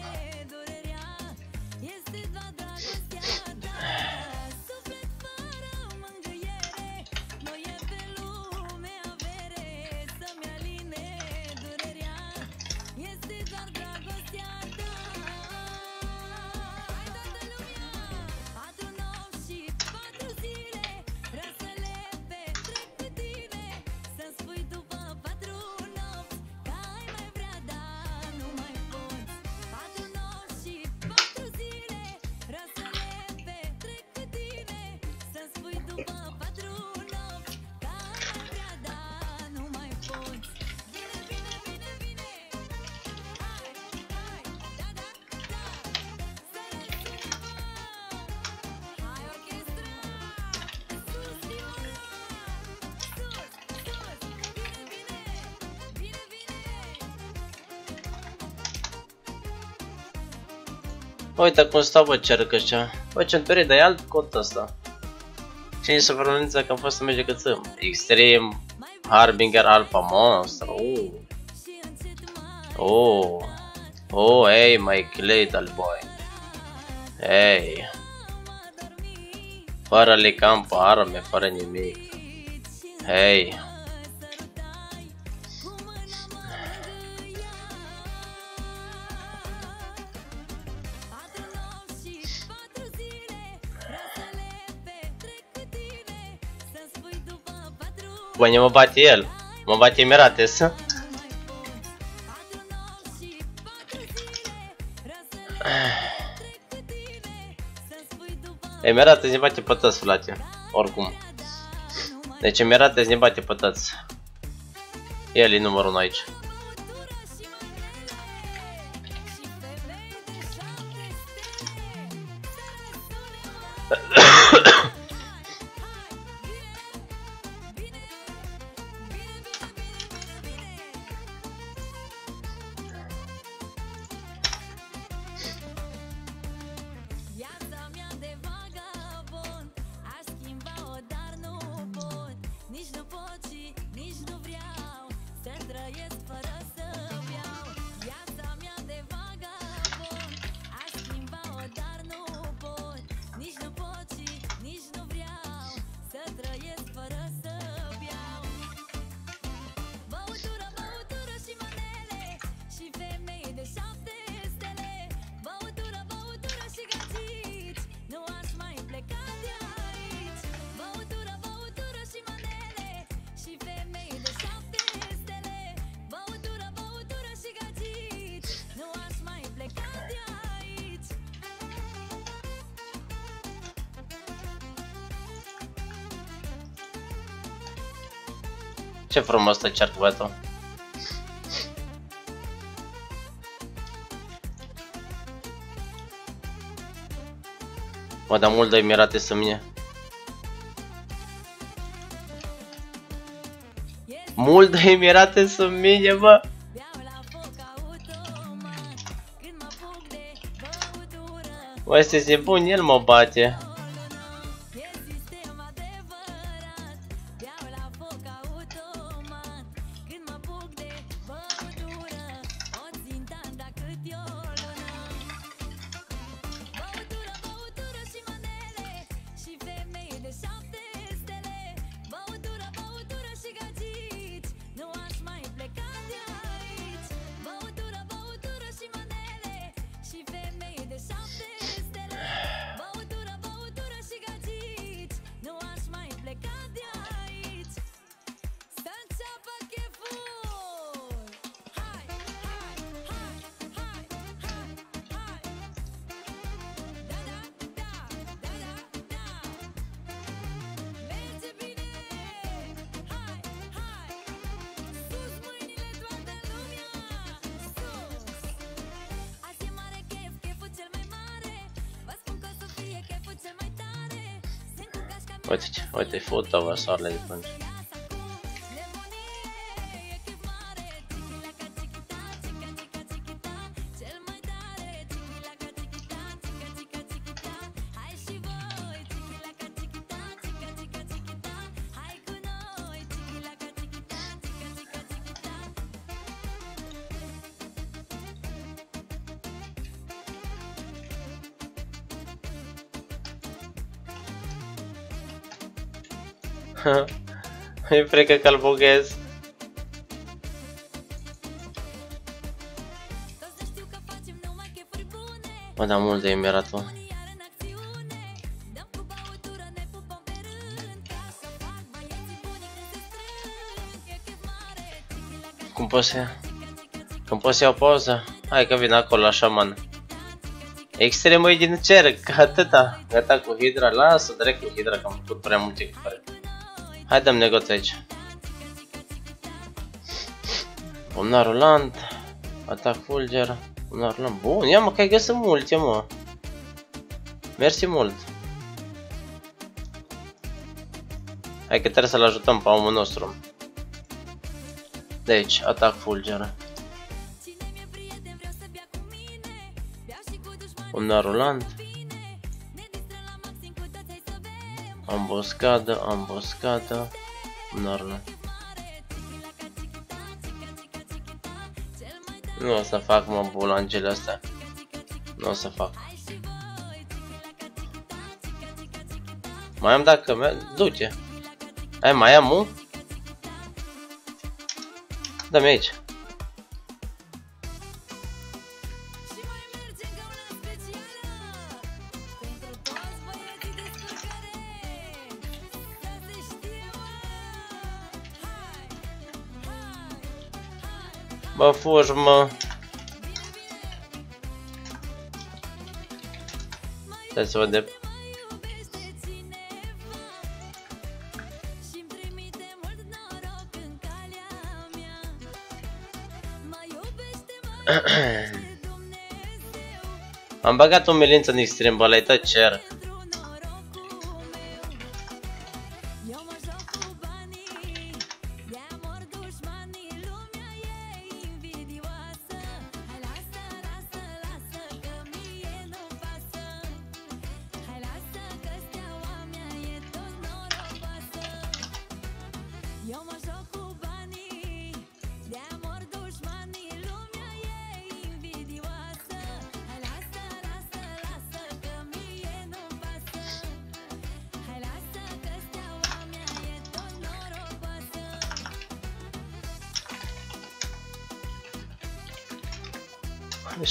Uite cum stau bă cercă ăștia. Bă centurii, dar e alt cont ăsta. Cine să vă că am fost să merge cât Extreme, Harbinger, Alpha Monster. Uh. Oh. Oh, hey, my little boy. Hey. Fără licamp, arme, fără nimic. Hey. Bă, mă bate el. Mă bate Emirates. Emirates ne bate pe toți, frate. Oricum. Deci Emirates ne bate pe toți. El e numărul 1 aici. Ce frumos te cerc, băiatul. Mă, dar mult de mirate să mine. Mult de mirate să mine, bă. Bă, este bun, el mă bate. Uite, foto soarele de pungi. Mi frecă că-l bughez. Mă, da mult de Emiratul. Cum pot să... Cum pot să iau pauză? Hai că vin acolo la șaman. Extremul e din cerc, atâta. Gata cu Hydra, lasă direct cu Hydra, că am făcut prea multe cu pare. Hai dăm negoț aici. Omna rulant. Atac fulger. Omna rulant. Bun, ia mă că ai găsit multe, mă. Mersi mult. Hai că trebuie să-l ajutăm pe omul nostru. Deci, atac fulger. Un rulant. Amboscadă, amboscadă. Un rulant. Nu o să fac mă bulangele astea. Nu o să fac. Mai am dacă merg, duce. Ai mai am un? Dă-mi aici. Bă, fugi, mă. Stai să vedem. Am băgat o milință în extrem, bă, l-ai tot cer.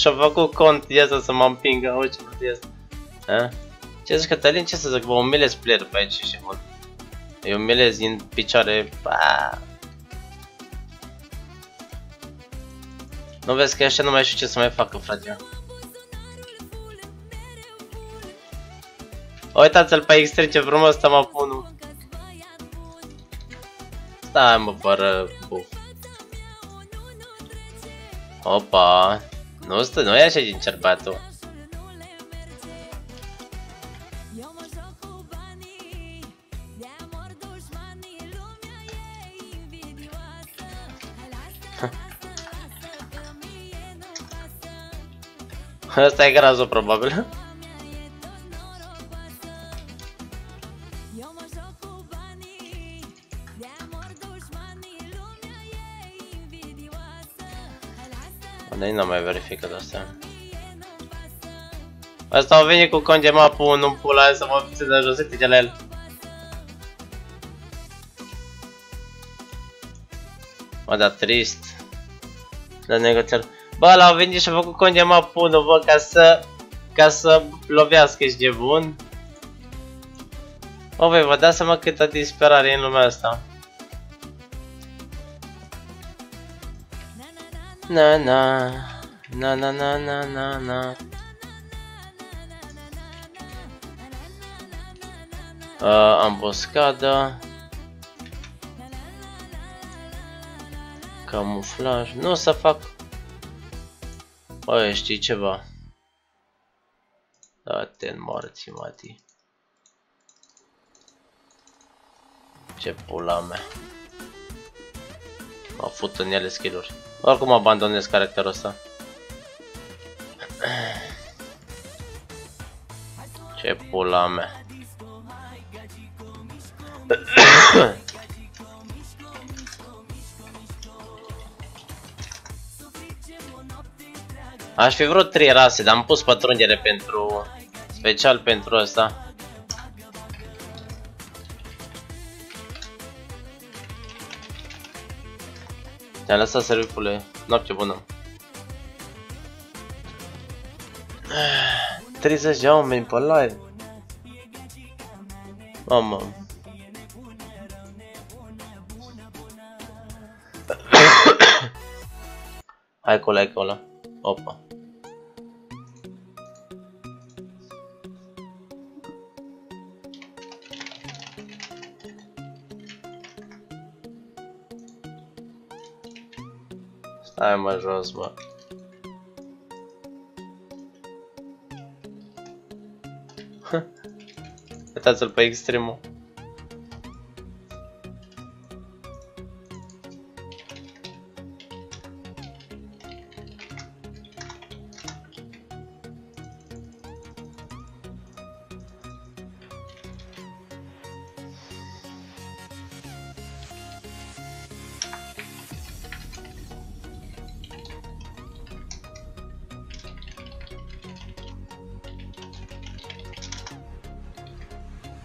Și-a făcut cont, ia să mă împingă, uite ce este. Ha? Ce zici Cătălin, ce să zic, vă umilez player pe aici și bun. Eu umilez din picioare, ba. Nu vezi că așa nu mai știu ce să mai facă, frate. Uitați-l pe X3 ce frumos stă mă punul. Stai mă, fără buf. Opa. Nu stă, nu e așa din cerbatul. Asta e grazul probabil. Dar nu mai verificat asta. Asta au venit cu congemapul în un pula să mă țină jos, uite la el. Mă, da trist. La negociar. Bă, l-au venit și a făcut congemapul nu bă, ca să... Ca să lovească, ești de bun. O, vei, vă dați seama câtă disperare e în lumea asta. Na na na na na na na na. Uh, amboscada. Camuflaj. Nu o să fac. Bă, știi ceva? Da-te în morții, mati. Ce pula mea Mă fut în ele skill-uri oricum abandonez caracterul ăsta. Ce pula mea. Aș fi vrut 3 rase, dar am pus pătrundere pentru... Special pentru asta. Te-am lăsat serviciule. Noapte bună. 30 de oameni pe live. Mamă. Hai acolo, acolo. Opa. Hai mă jos, mă. Uitați-l pe extremul.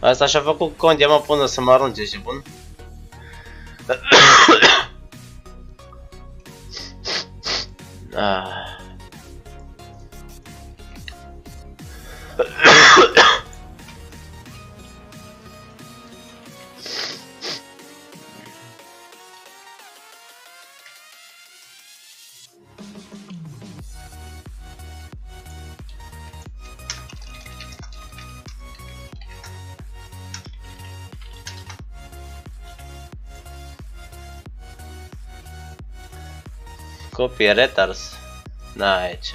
Asta și-a făcut cont, mă până să mă arunce și bun. Copii retars. Da, aici.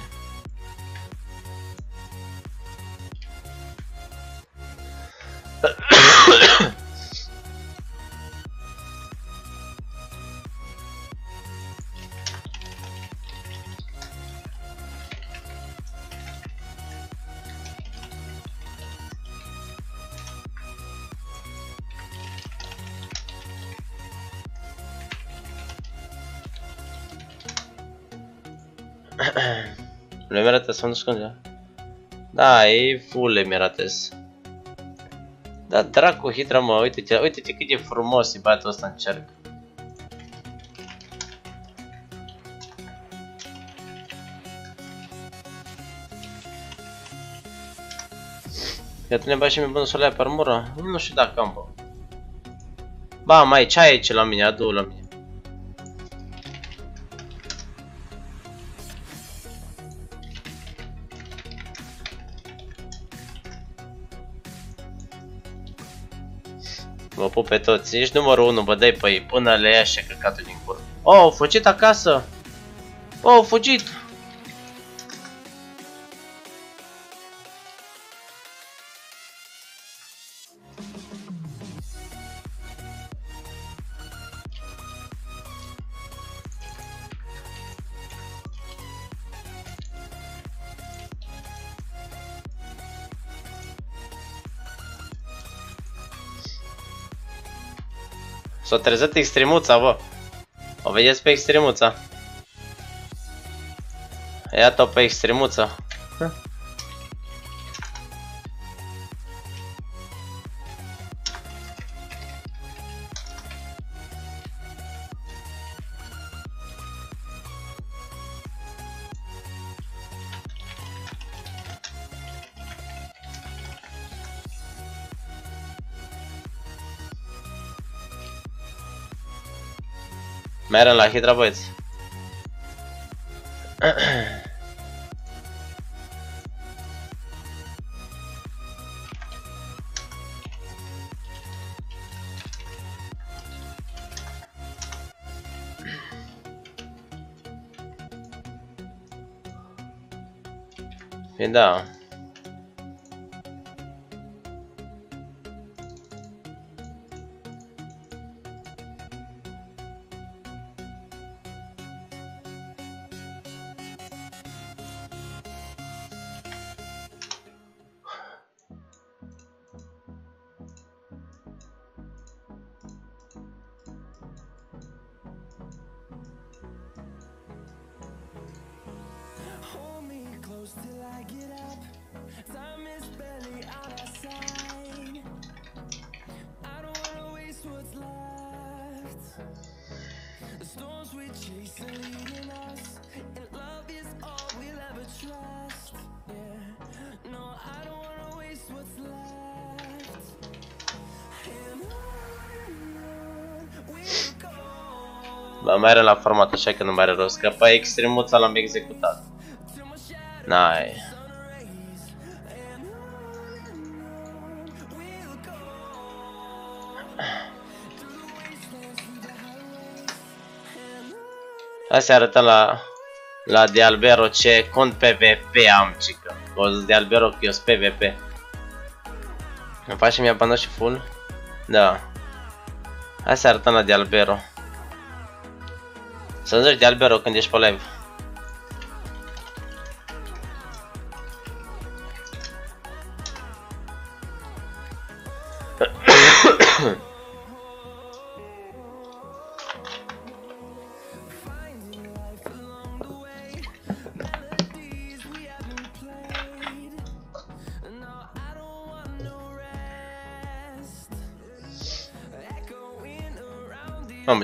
Le merită să nu scunge. Da, e full le merites. Da, dracu, hidra mă, uite-te, uite-te cât e frumos e băiatul ăsta în cerc. Ia tu ne bai și mi bun să pe armură? Nu știu dacă am, bă. Ba, mai ce ai aici la mine? Adu la mine. Vă pup pe toți. Ești numărul 1, bă, dai pe ei. Până le ia și căcatul din cur. Oh, au fugit acasă. Oh, au fugit. S-a trezit extremuța, bă. O vedeți pe extremuța. Iată-o pe extremuța. Merem la Hidra, băieți. Da. Mai are la format așa că nu mai are rost, că pe extremuța l-am executat. Nai. Hai să arătăm la, la Dialbero ce cont PvP am, cică. O Dialbero că eu sunt PvP. Îmi faci mi-a bandă și full? Da. Hai să arătăm la Dialbero. Să zici de Albero când ești pe live.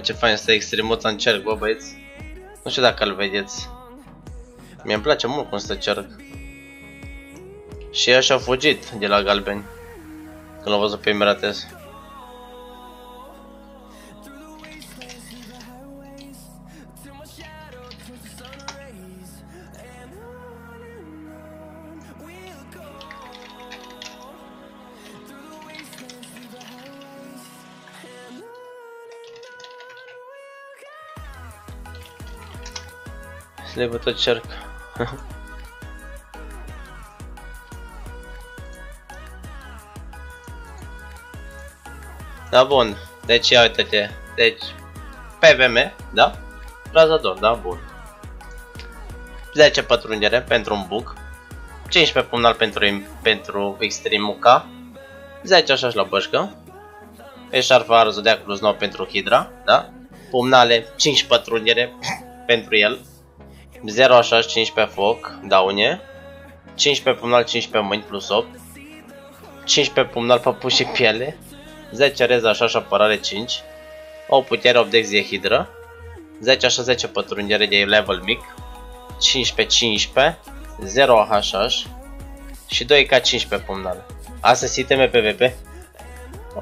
Ce fain este extremul în cerc, bă băieți. Nu știu dacă îl vedeți. Mie îmi place mult cum stă cerc. Și așa a fugit de la galbeni. Când l-a văzut pe Emirates. Slevă tot cerc. da, bun. Deci, ia uite-te. Deci, PVM, da? Razador, da? Bun. 10 pătrundere pentru un bug. 15 pumnal pentru, pentru Extreme K. 10 așa la bășcă. Eșarfa Zodiac plus 9 pentru Hydra, da? Pumnale 5 pătrundere pentru el. 0 așa 5 pe foc, daune. 5 pe pumnal, 5 pe mâini plus 8. 5 pe pumnal, păpuși și piele. 10 rez așa și apărare 5. O putere 8 de hidră. 10 așa 10 pătrundere de level mic. 5 pe 15. 0 HH. Și 2 ca 5 pe pumnal. Astea sunt iteme PvP.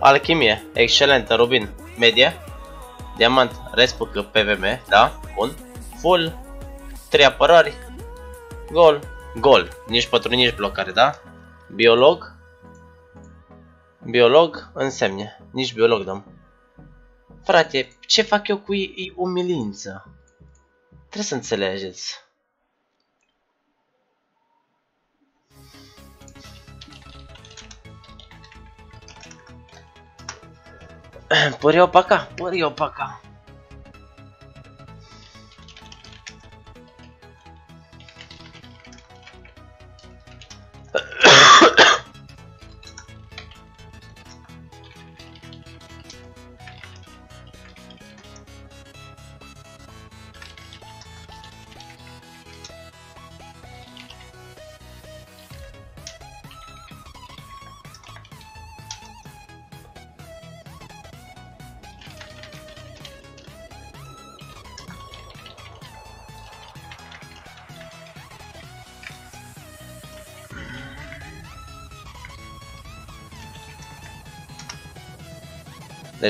Alchimie, excelentă, rubin, medie. Diamant, respuc PVM, da, bun. Full, 3 apărări, gol, gol, nici patru, nici blocare, da? Biolog, biolog, însemne, nici biolog dăm. Frate, ce fac eu cu e, e umilință? Trebuie să înțelegeți. Pări opaca, pări opaca.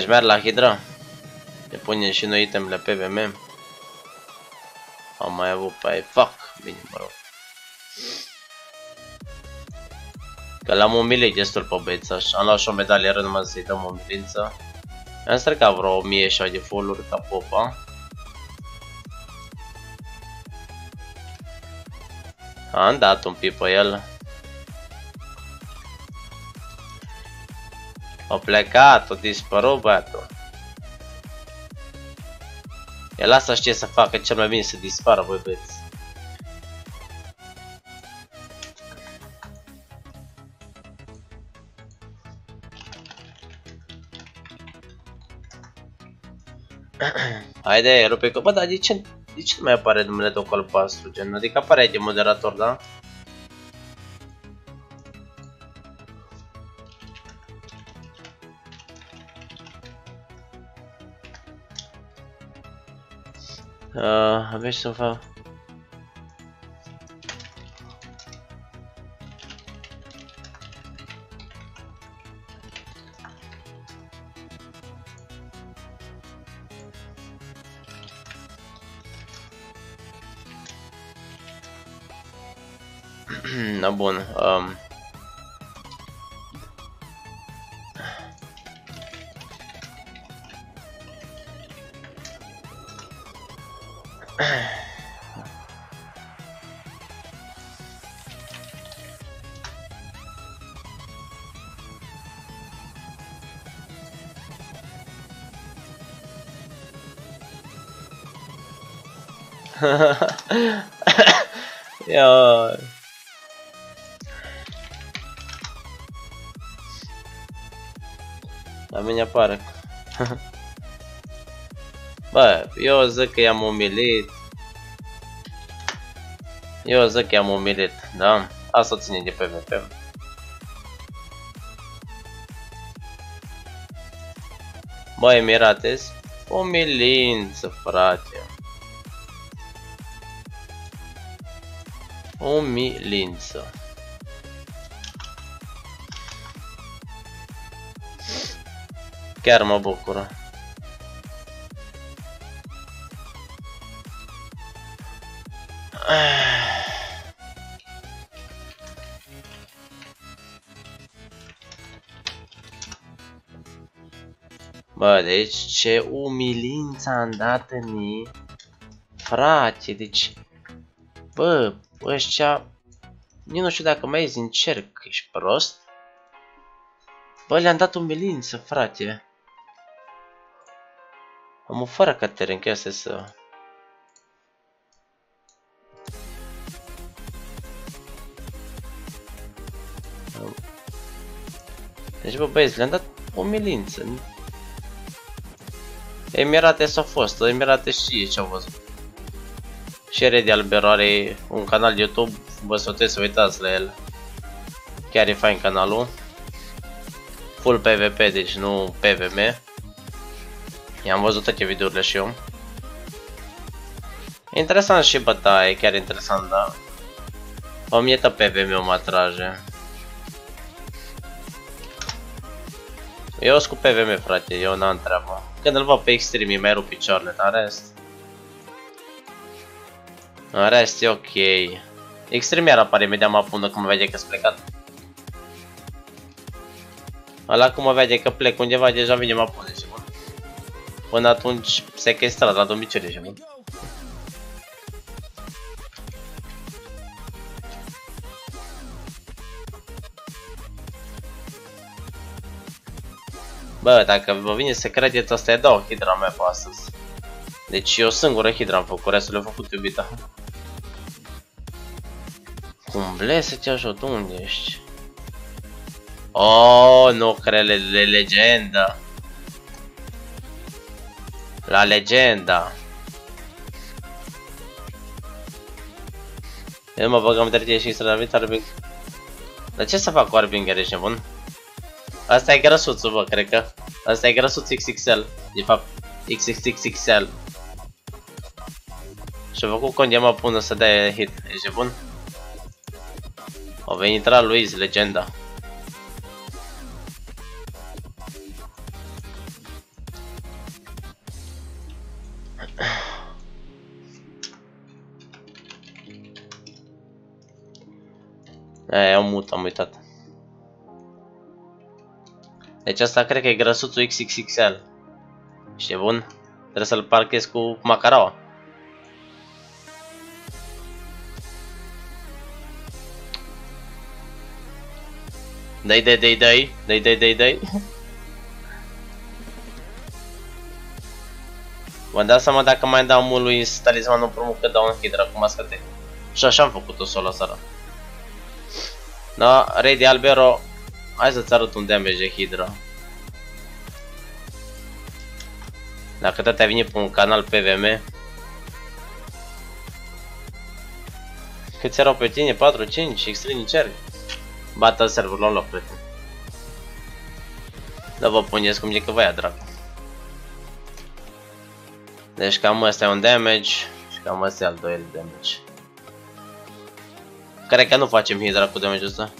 Deci merg la Hydra. Ne punem și noi itemele PVM. Am mai avut pe aia. Fuck. Bine, mă rog. Că l-am umilit destul pe băieți așa. Am luat și o medalie numai să-i dăm o umilință. Am stricat vreo 1000 și de full ca popa. Am dat un pic pe el. Ho plecat, o dispărut băiatul. El asta știe să facă cel mai bine să dispară, voi băieți. Haide, rupe că, bă, dar de ce, de ce nu mai apare numele tău cu albastru, gen? Adică apare de moderator, da? Uh, aveți să fac... Na bun, um, ja. La mine apare. Bă, eu zic că i-am umilit. Eu zic că i-am umilit, da? Asta ține de PvP. Bă, Emirates, O milință, frate. O milință. Chiar mă bucură. Bă, deci ce umilință am dat în ei. Frate, deci... Bă, ăștia... Nici nu știu dacă mai ești în cerc, ești prost? Bă, le-am dat umilință, frate. Am o fără Caterin, chiar să... Deci, bă, băieți, le-am dat o milință. Emirate s-a fost, Emirate știe ce au văzut. Și Redi Albero are un canal de YouTube, vă sfătuiesc să uitați la el. Chiar e fain canalul. Full PvP, deci nu PvM. I-am văzut toate videourile și eu. Interesant și bătaie, chiar interesant, da. O mietă PvM mă atrage. Eu sunt cu PVM, frate, eu n-am treabă. Când îl văd pe extreme, îi mai rup picioarele, dar rest... În rest e ok. Extreme iar apare imediat mă apună când mă vede că-s plecat. Ăla cum mă vede că plec undeva, deja vine mă apune și bun. Până atunci sequestrat la domiciliu și bun. Bă, dacă vă vine să credeți, asta e două hidra mea pe astăzi. Deci eu singură hidra am făcut, restul le-a făcut iubita. Cum blei să te ajut? Unde ești? Oh, nu crele de legenda. La legenda. Eu mă băgăm de și să la Arbing. Dar ce să fac cu Arbinger, ești nebun? Asta e grăsuțul, bă, cred că. Asta e grăsuț XXL. De fapt, XXXXL. Și-a făcut condiama până să dea hit. Ești bun? A venit la Luiz, legenda. Aia, am mut, am uitat. Deci asta cred că e grăsuțul XXXL. Și bun? Trebuie să-l parchez cu macaraua. Dai, dai, dai, dai, dai, dai, dai, dai. Mă dau seama dacă mai dau mult lui talismanul promul că dau un hidra cu mascate. Și așa am făcut-o solo seara. Da, Ready Albero Hai să-ți arăt un damage de Hydra. Dacă tot ai venit pe un canal PVM Câți erau pe tine? 4, 5, extreme cer. Bată server la loc, prieten. Da vă puneți cum e că vă ia dracu Deci cam ăsta e un damage Și cam ăsta e al doilea damage. Care că nu facem Hydra cu damage-ul ăsta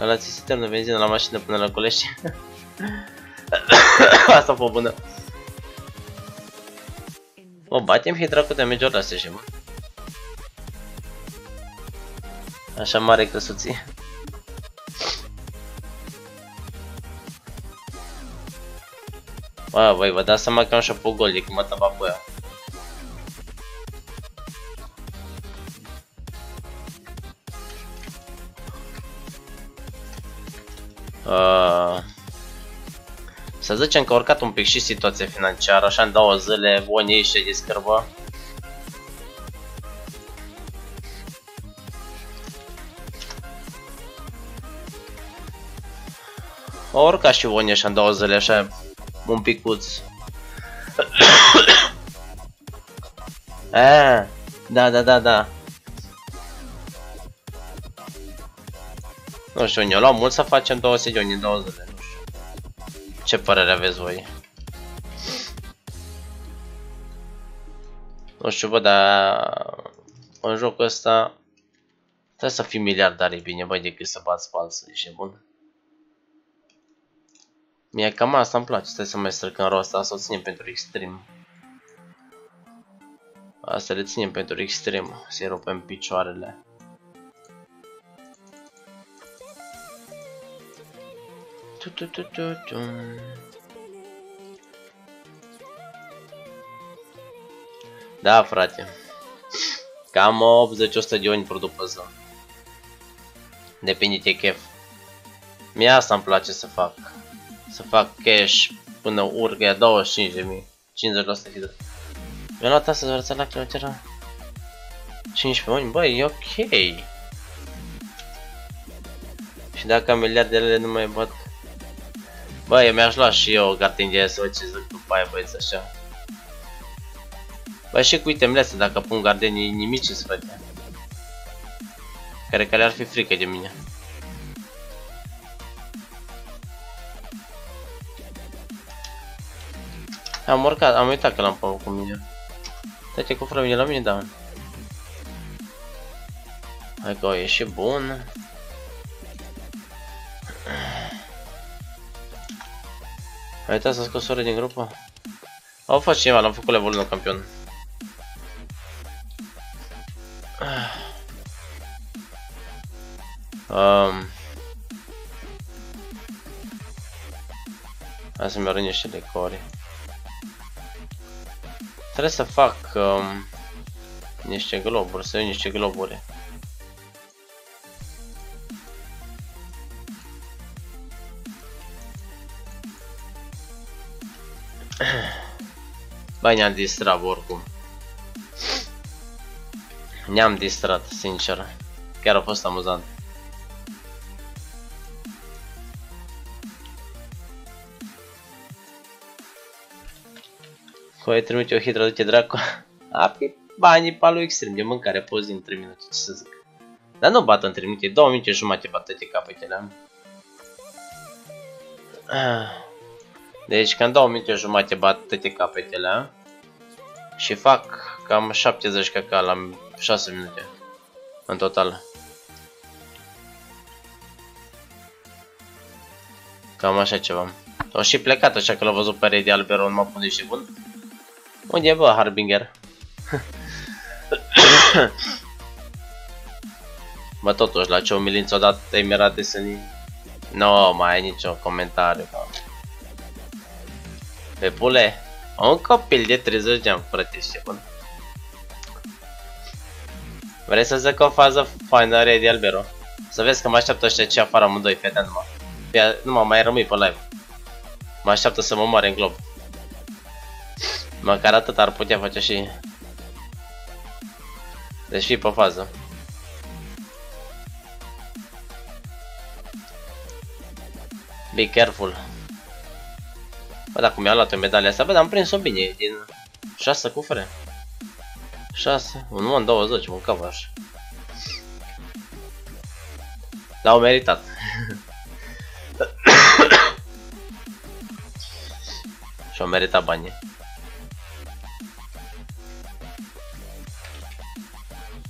Ăla ți se termină benzină la mașină până la colești. Asta a fost bună. Mă, batem hidra cu damage-uri astea și mă. Așa mare căsuții. Bă, voi vă dați seama că am și-o pe gol, e cum mă tăba cu ea. Uh, să zicem că a urcat un pic și situația financiară, așa în două zile, unii și de scârbă. A urcat și unii așa în două zile, așa un picuț. ah, da, da, da, da. Nu știu, ne luăm mult să facem două sesiuni în două zile, nu știu. Ce părere aveți voi? Nu știu, bă, dar în jocul ăsta trebuie să fii miliardar e bine, băi, decât să bați falsă, ești bun. Mie cam asta îmi place, stai să mai străcăm rost asta, o ținem pentru extrem. Asta le ținem pentru extrem, să-i rupem picioarele. Tu, tu, tu, tu, tu. Da, frate. Cam 80-100 de ori pe după zi. Depinde de chef. Mie asta îmi place să fac. Să fac cash până urcă 25 de mii. 50% hidro. Mi-a luat asta să la kilometera. 15 ori, băi, e ok. Și dacă am miliardele nu mai bat. Băi, mi-aș lua și eu o cartingere să văd ce zic după aia băieți așa. Bă, și cu itemele astea, dacă pun gardenii nimic ce se face. Care care ar fi frică de mine. Am urcat, am uitat că l-am pe cu mine. Uite cu mine la mine, da. Hai că o e și bun. Ai uitat să scos din grupă? Au fost cineva, l-am făcut level 1 campion. Um, hai să-mi arăt niște decore. Trebuie să fac um, niște globuri, să iau niște globuri. Băi, ne-am distrat oricum. Ne-am distrat, sincer. Chiar a fost amuzant. Coi trimite o hidra, du-te dracu. A, pe banii pe lui extrem de mâncare, poți din 3 minute, ce să zic. Dar nu bat în 3 minute, 2 minute jumate bat toate capetele. Deci, când 2 minute jumate bat toate capetele. Și fac cam 70 caca la 6 minute. În total. Cam așa ceva. O și plecat așa că l-a văzut pe Redi Alberon, mă pune și bun. Unde e bă, Harbinger? bă, totuși, la ce o milință odată te-ai mirat de să ni... Nu mai ai nicio comentariu, bă. Pe pule, un copil de 30 de ani, frate, ce bun. Vrei să zic o fază faină de Albero? Să vezi că mă așteaptă ăștia ce afară amândoi, fii atent numai. Fii, numai mai rămâi pe live. Mă așteaptă să mă moare în glob. Măcar atât ar putea face și... Deci fii pe fază. Be careful. Bă, dacă mi-a luat o medalie asta, bă, dar am prins-o bine, din 6 cufre. 6, un mon 20, un cavaș. L-au meritat. Și-au meritat banii.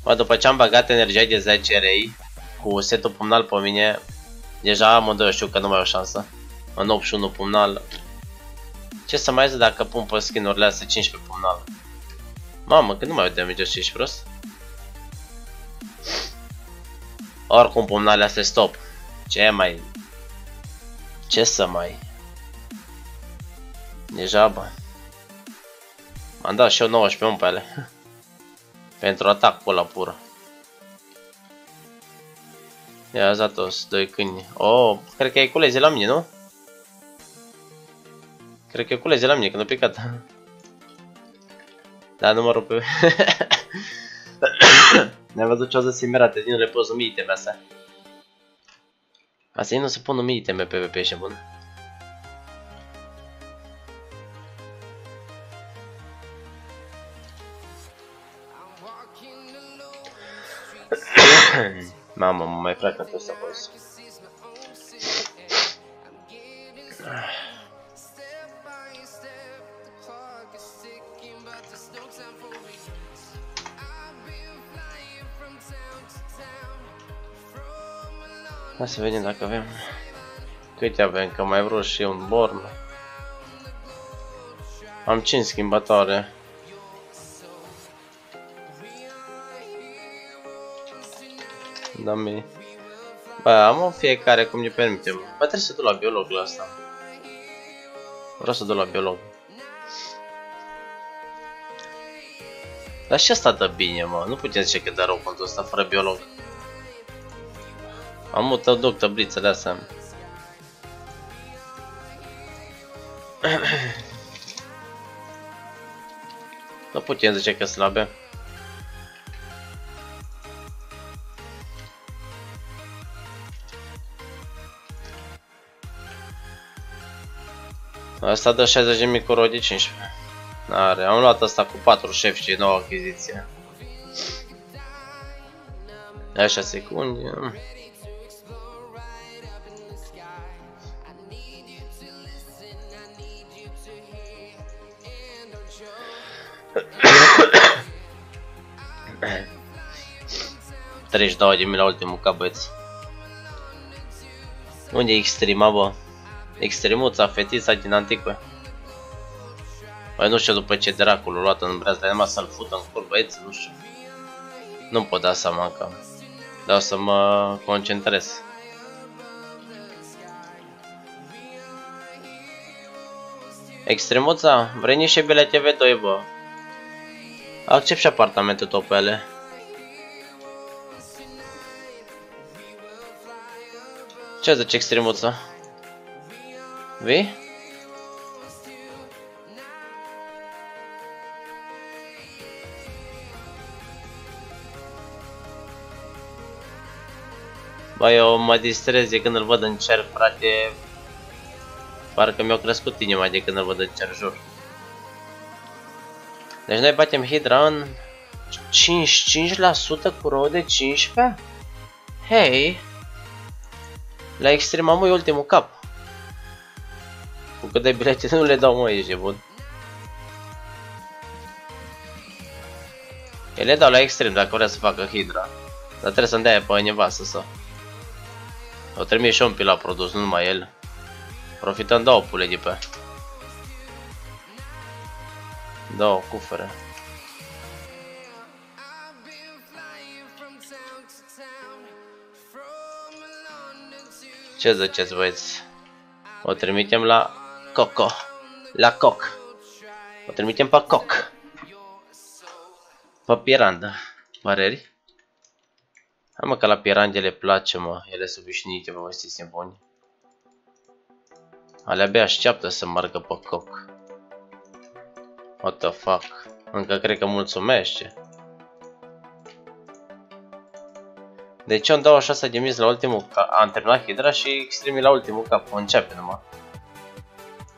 Bă, după ce am bagat energia de 10 rei cu setul pumnal pe mine, deja amândoi știu că nu mai au șansă. În 8 și 1 pumnal. Ce să mai zic dacă pun pe skin-urile astea 15 pumnal? Mamă, că nu mai au damage și ești prost. Oricum pumnale astea stop. Ce mai... Ce să mai... Deja, bă. M-am dat și eu 19 pe ele. Pentru atac cu la pură. Ia Zatos, doi câini. Oh, cred că e culeze la mine, nu? Cred că e culeze la mine când a picat. Da, nu mă rup pe... Ne-am văzut ce o să simerate, din nu le poți numi iteme astea. Asta nu se pun numi iteme pe PvP și bun. Mamă, mă mai freacă pe ăsta, boys. Hai să vedem dacă avem. Câte avem? Că mai vreau și un born. Am 5 schimbatoare. Da, mi Bă, am o fiecare cum ne permitem. Bă, trebuie să duc la biolog la asta. Vreau să duc la biolog. Dar și asta dă bine, mă. Nu putem zice că dă rău contul ăsta fără biolog. Am multă duc tăblițele astea. nu putem zice că slabe. Asta dă 60 de micro de 15. Are, am luat asta cu 4 șefi și nouă achiziție. Așa secunde. Treizeci de mii la ultimul cap băieți. Unde e extrema, bă? Extremuța, fetița din antică. Mai nu știu după ce dracul a luat în braț, dar numai să-l fută în cur, băieți, nu știu. Nu pot da seama că... Dar o să mă concentrez. Extremuța, vrei niște bilete V2, bă. Accept și apartamentul tău pe ele. Ce zice extremuța? Vii? Bă, eu mă distrez de când îl văd în cer, frate. Parcă mi-au crescut inima de când îl văd în cer, jur. Deci noi batem Hydra în 55% cu row de 15? Hei! La extrem am ultimul cap. Cu cât de bilete nu le dau mă, ești bun. Ele dau la extrem dacă vrea să facă Hydra. Dar trebuie să-mi dea pe nevastă să. O trebuie și un pil la produs, nu numai el. Profităm două pule de pe. Două cufere. Ce ziceți băieți? O trimitem la Coco. La Coc. O trimitem pe Coc. Pe Piranda. Păreri? Hai mă că la pirange le place mă, ele sunt obișnuite, vă știți buni. Ale abia așteaptă să meargă pe coc. What the fuck? Încă cred că mulțumește. Deci eu îmi dau 6 de miz la ultimul cap. Am terminat Hydra și extremii la ultimul cap. Începe numai.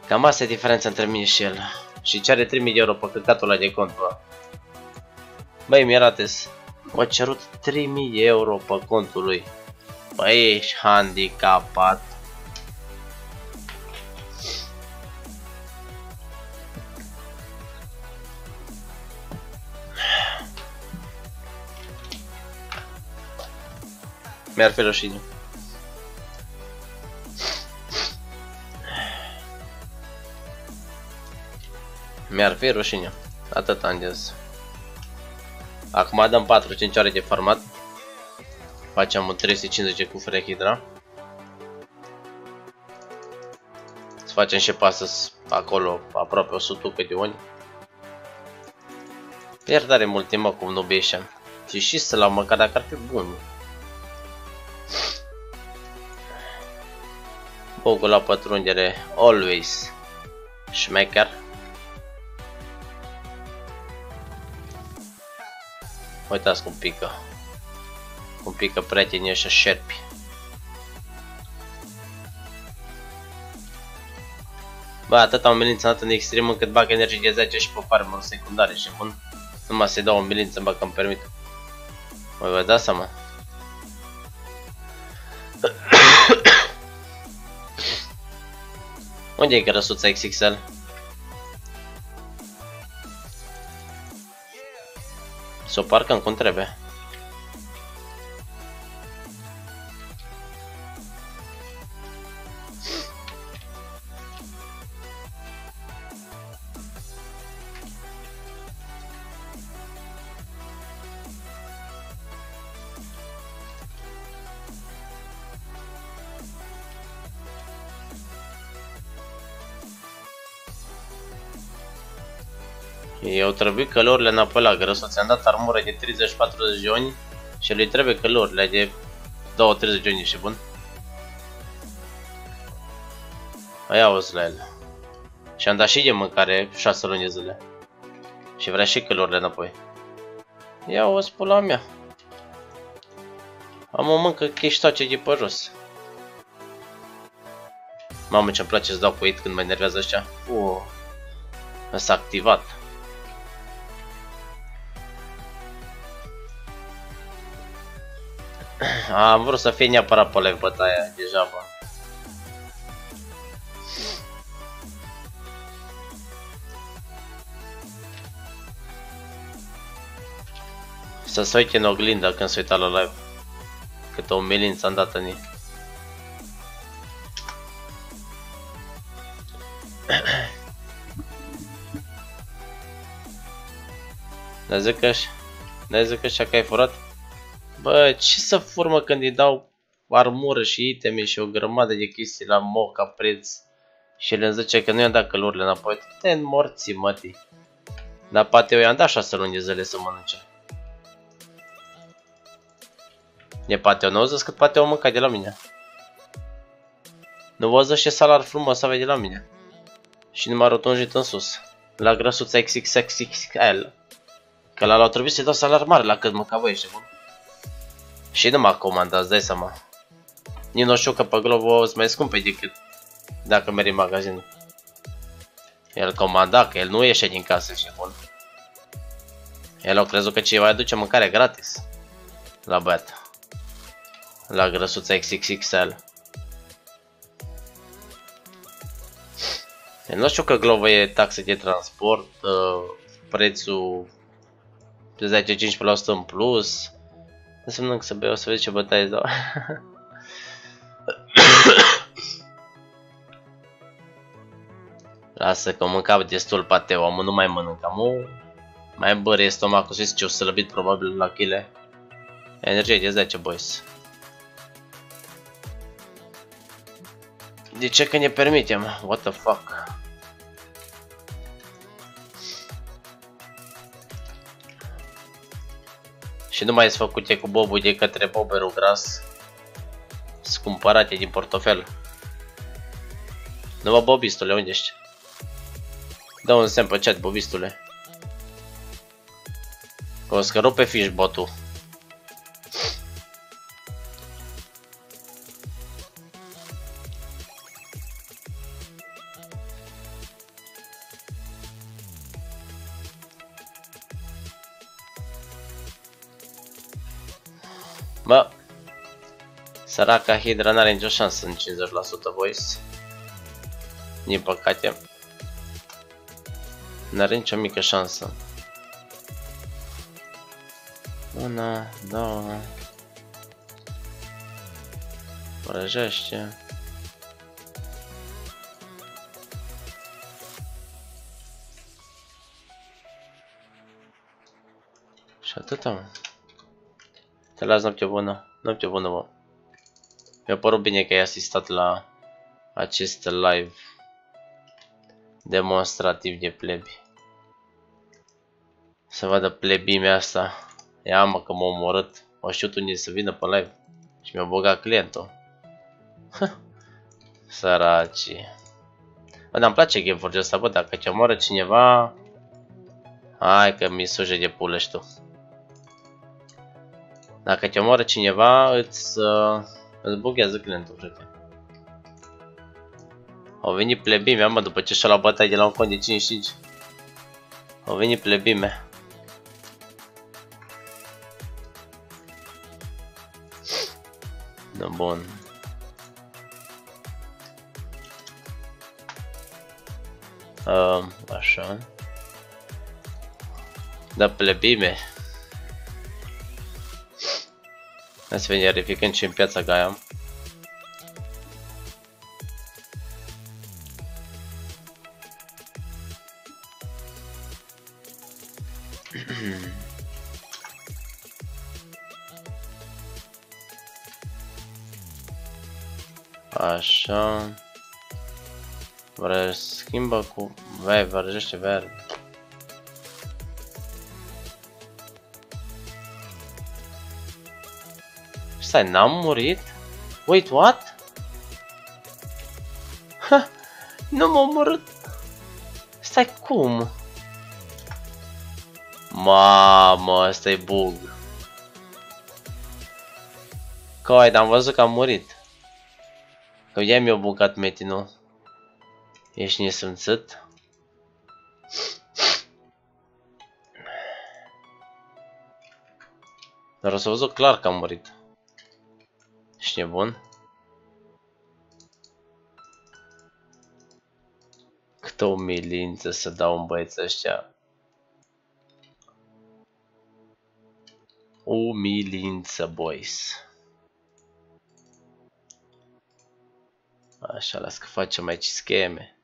Cam asta e diferența între mine și el. Și ce are 3000 de euro pe căcatul ăla de cont, bă. Băi, Mirates, M-a cerut 3000 euro pe contul lui. Băi, ești handicapat. Mi-ar fi rușine. Mi-ar fi rușine. Atât am zis. Acum dăm 4-5 ore de format. Facem 350 de cufre hidra. Să facem și pasă acolo, aproape 100 de oni. Pierdare multe mă cum nu beșeam. Și și să la măcar dacă ar fi bun. Bogul la pătrundere, always. Schmecker. Uitați cum pică. Cum pică prietenii ăștia șerpi. Bă, atât am milință în extrem încât bag energie de 10 și pe farmă secundare și bun. Numai să-i dau o milință, bă, că îmi permit. Mă vă dați seama? Unde e cărăsuța XXL? Să o parcăm cum trebuie. Eu trebuie călorile înapoi la grăsul, ți-am dat armură de 30-40 de oni și lui trebuie călorile de 2-30 de oni și bun. Aia o la ele. Și am dat și de mâncare 6 luni de zile. Și vrea și călorile înapoi. Ia o spula mea. Am o mâncă cheștoace de pe jos. Mamă ce-mi place să dau cu când mă enervează ăștia. Uh, s-a activat. Am vrut să fie neapărat pe live bătaia, degeaba. Să se uite în oglindă când se uita la live. Câte o milință am dat în ei. Ne zic că ne zic că că ai furat? Bă, ce să furmă când îi dau armură și iteme și o grămadă de chestii la moca preț și le zice că nu i-am dat călurile înapoi. Te morții, mătii. Dar poate eu i-am dat 6 luni de zile să mănânce. E poate o noză cât poate o mânca de la mine. Nu văză ce salar frumos avea de la mine. Și numai rotunjit în sus. La grăsuța XXXXL. Că la l-au trebuit să-i dau salar mare la cât mânca voi, ești bun. Și nu m-a comandat, îți dai seama. Nici nu știu că pe Glovo sunt mai scumpe decât dacă mergi în magazin. El comanda, că el nu ieșe din casă și bun. El a crezut că ceva aduce mâncare gratis. La băiat. La grăsuța XXXL. El nu știu că Glovo e taxe de transport, uh, prețul 10-15% în plus. Înseamnă că să beau, să vezi ce bătaie dau. Lasă că mânca destul pateu, am nu mai mănânc, am mai băre stomacul, să ce o slăbit probabil la chile. Energie de 10 boys. De ce că ne permitem? What the fuck? Și nu mai sunt făcute cu bobul de către boberul gras. Sunt cumpărate din portofel. Nu mă, bobistule, unde ești? Dă un semn pe chat, bobistule. O să rupe fishbot-ul. Săraca Hydra n-are nicio șansă în 50% voice. Din păcate. N-are nicio mică șansă. Una, două. Prăjește. Și atâta, mă. Te las noapte bună. Noapte bună, mă. Mi-a părut bine că ai asistat la acest live demonstrativ de plebi. Să vadă plebimea asta. Ia mă că m-a omorât. O știut unde să vină pe live. Și mi-a băgat clientul. Săraci. Bă, dar îmi place Gameforge ăsta, bă, dacă te omoară cineva... Hai că mi suje de pulă tu. Dacă te omoară cineva, îți, uh, îți bughează clientul, frate. Au venit plebimea, mă, după ce și-a luat bătaie de la un cont de 55. Au venit plebimea. Da, bun. Uh, așa. Da, plebime. Hai să verificăm și în piața Gaia. Așa. Vre schimbă cu... Vai, vărjește verde. Stai, n-am murit? Wait, what? Ha, nu m-a omorât. Stai, cum? Mamă, ăsta e bug. Coi, dar am văzut că am murit. Că ia mi-a bugat metinul. Ești nesâmțit? Dar o să văzut clar că am murit. Ești nebun? Câtă umilință să dau un băieți ăștia. Umilință, boys. Așa, las că facem aici scheme.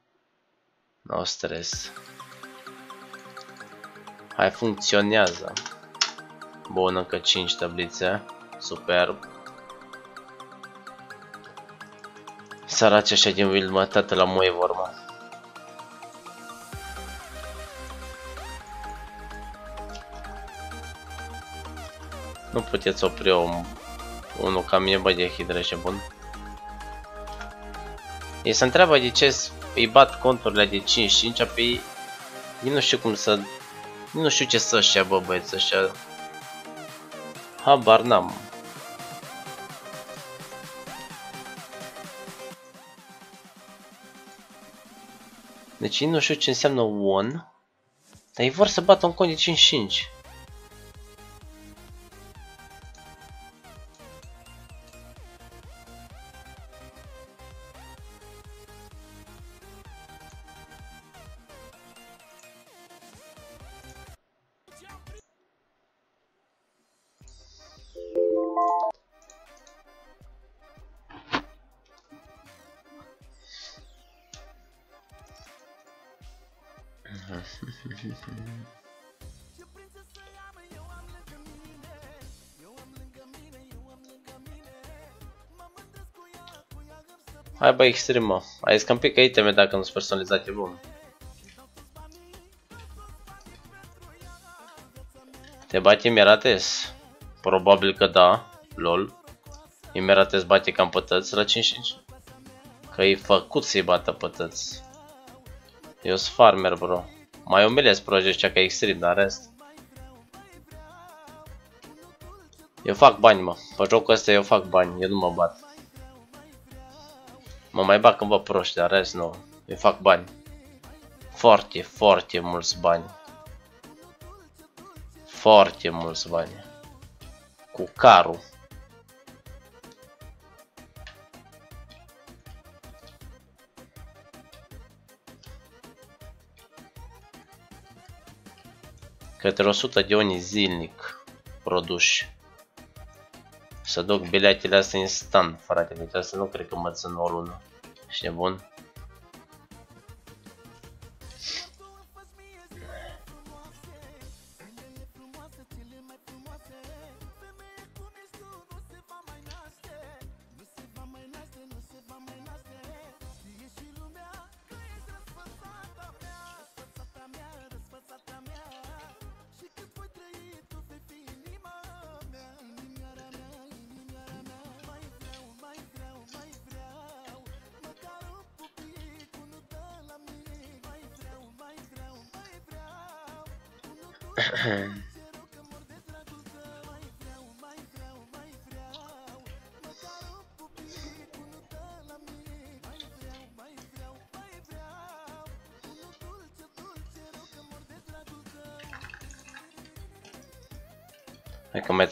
No stres. Hai, funcționează. Bun, încă 5 tablițe. Superb. Săraci așa din Wild, mă, tată la moi vorba. Nu puteți opri un, unul ca mine, bă, de hidrește bun. Ei se întreabă de ce îi bat conturile de 5-5, apoi nu știu cum să... Nu știu ce să ăștia, bă, băieți, ăștia Habar n-am. Deci nu știu ce înseamnă one. Dar ei vor să bată un cont de 5-5. Hai bă, extrem mă. Ai zis că un pic iteme dacă nu sunt personalizate, bun. Te bate Mirates? Probabil că da. LOL. Mirates bate cam pătăți la 5-5. Că e făcut să-i bată pătăți. Eu sunt farmer, bro. Mai umilesc proiectul ca extrem, dar rest. Eu fac bani, mă. Pe jocul ăsta eu fac bani, eu nu mă bat. Mă mai bag când vă proști, dar rest nu. Eu fac bani. Foarte, foarte mulți bani. Foarte mulți bani. Cu carul. Către 100 de oni zilnic produși. Să duc biletele astea instant, frate, uite asta nu cred că mă țin o lună. Ești nebun?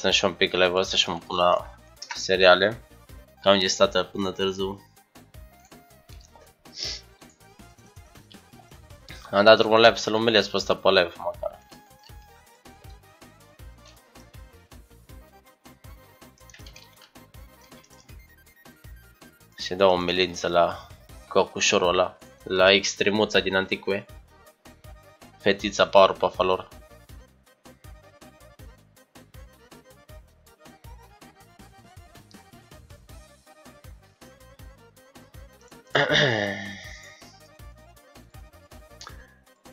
Hai că mai țin și un pic live ăsta și mă pun la seriale. Că am gestat până târziu. Am dat drumul live să-l umilesc pe ăsta pe live măcar. Și dau o milință la cocușorul ăla, la extremuța din Anticue. Fetița Powerpuff lor.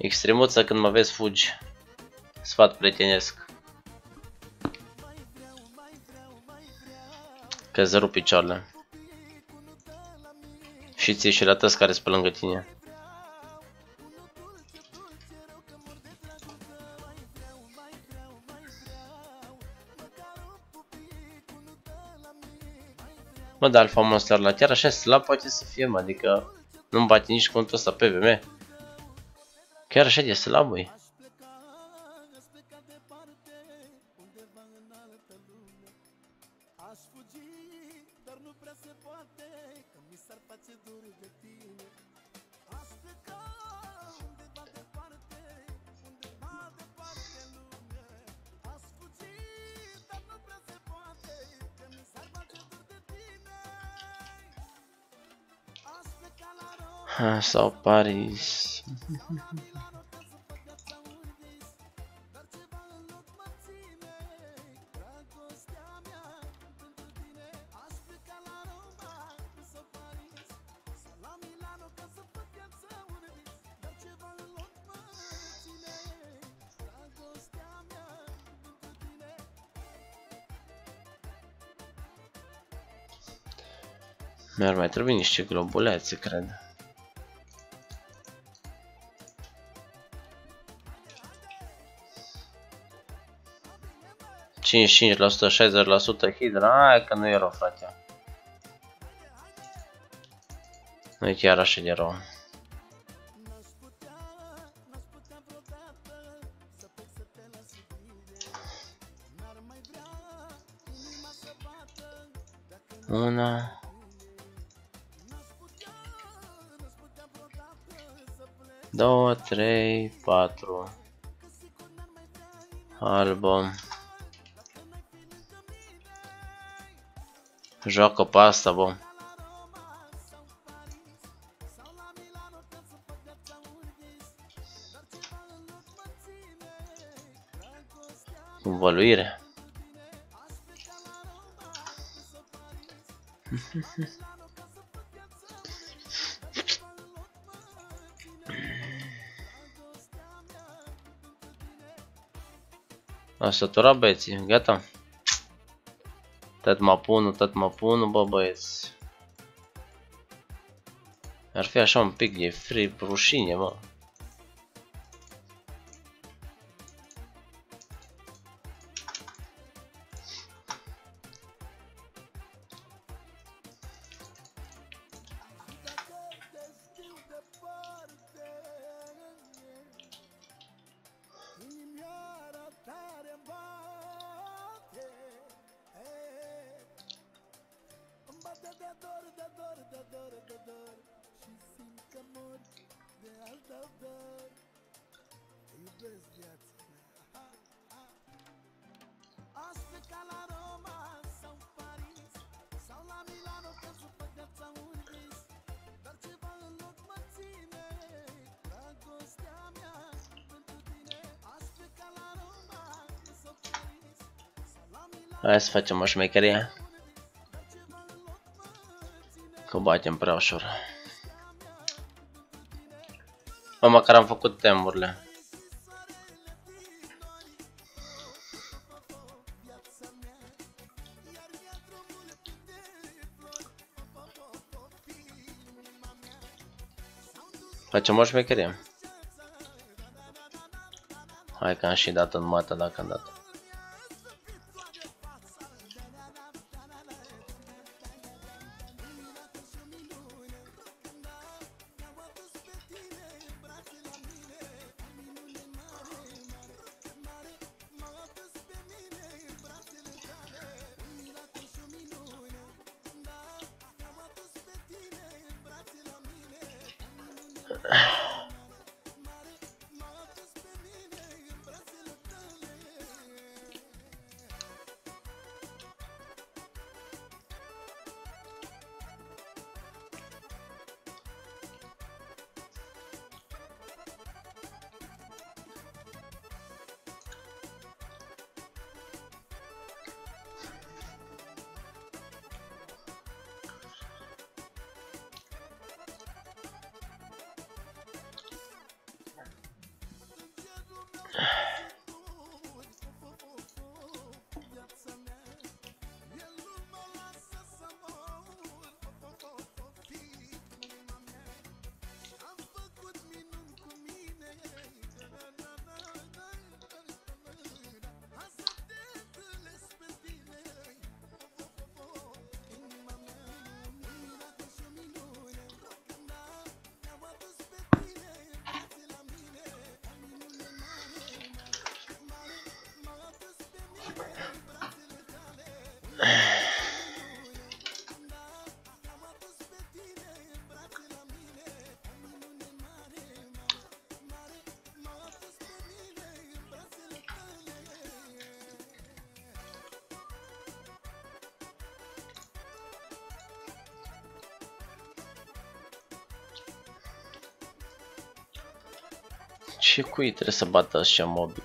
Extremuță când mă vezi fugi. Sfat prietenesc. Că îți rup picioarele. Și ție și la tăți care sunt pe lângă tine. Mă, dar Alpha Monster la chiar așa slab poate să fie, mă, adică nu-mi bate nici contul ăsta pe VM. Chiar așa de slab, băi. sau Paris. Mi-ar mai trebui niște globulețe, cred. 55%, 60% hidra, hai că nu e rău, frate. Nu e chiar așa de rău. Una. Două, trei, patru. Album. Joacă pe asta, bă. Învăluire. A săturat băieții, gata. Tot mă pun, tot mă pun, bă băieți. Ar fi așa un pic de fri rușine, mă. Hai să facem o șmecherie. Că batem prea ușor. Mă, măcar am făcut temurile. Facem o șmecherie. Hai că am și dat în mată dacă am dat. Cui trebuie să bată așa mobi?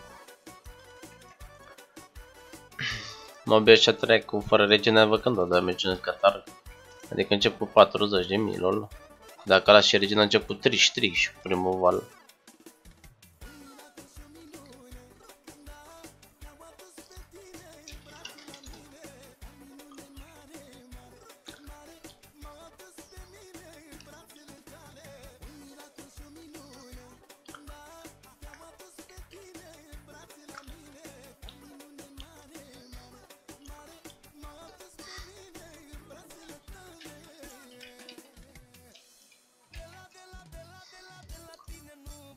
Mobi ăștia trec cu fără regeneră când o damage în catar. Adică încep cu 40 de mii, lol. Dacă la și regena încep cu 33 primul val.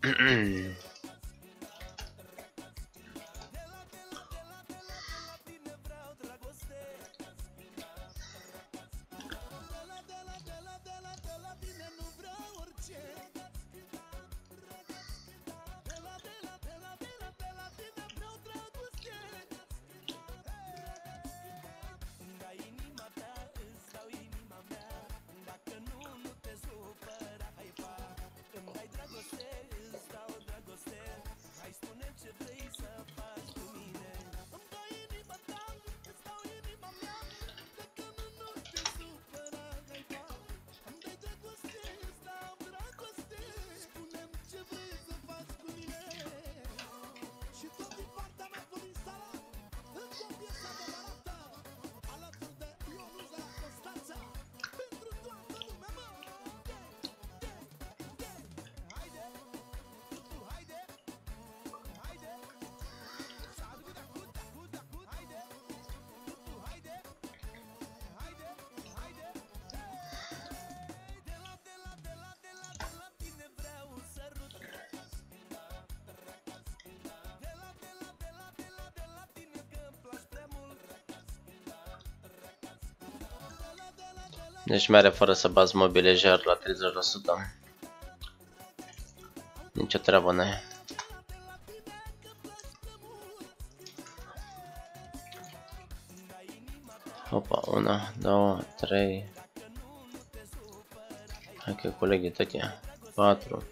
咳咳 Deci mere fără să bați mobile jar la 30%. Nici o treabă n-ai. Opa, una, două, trei. Hai că colegii tăti. Patru.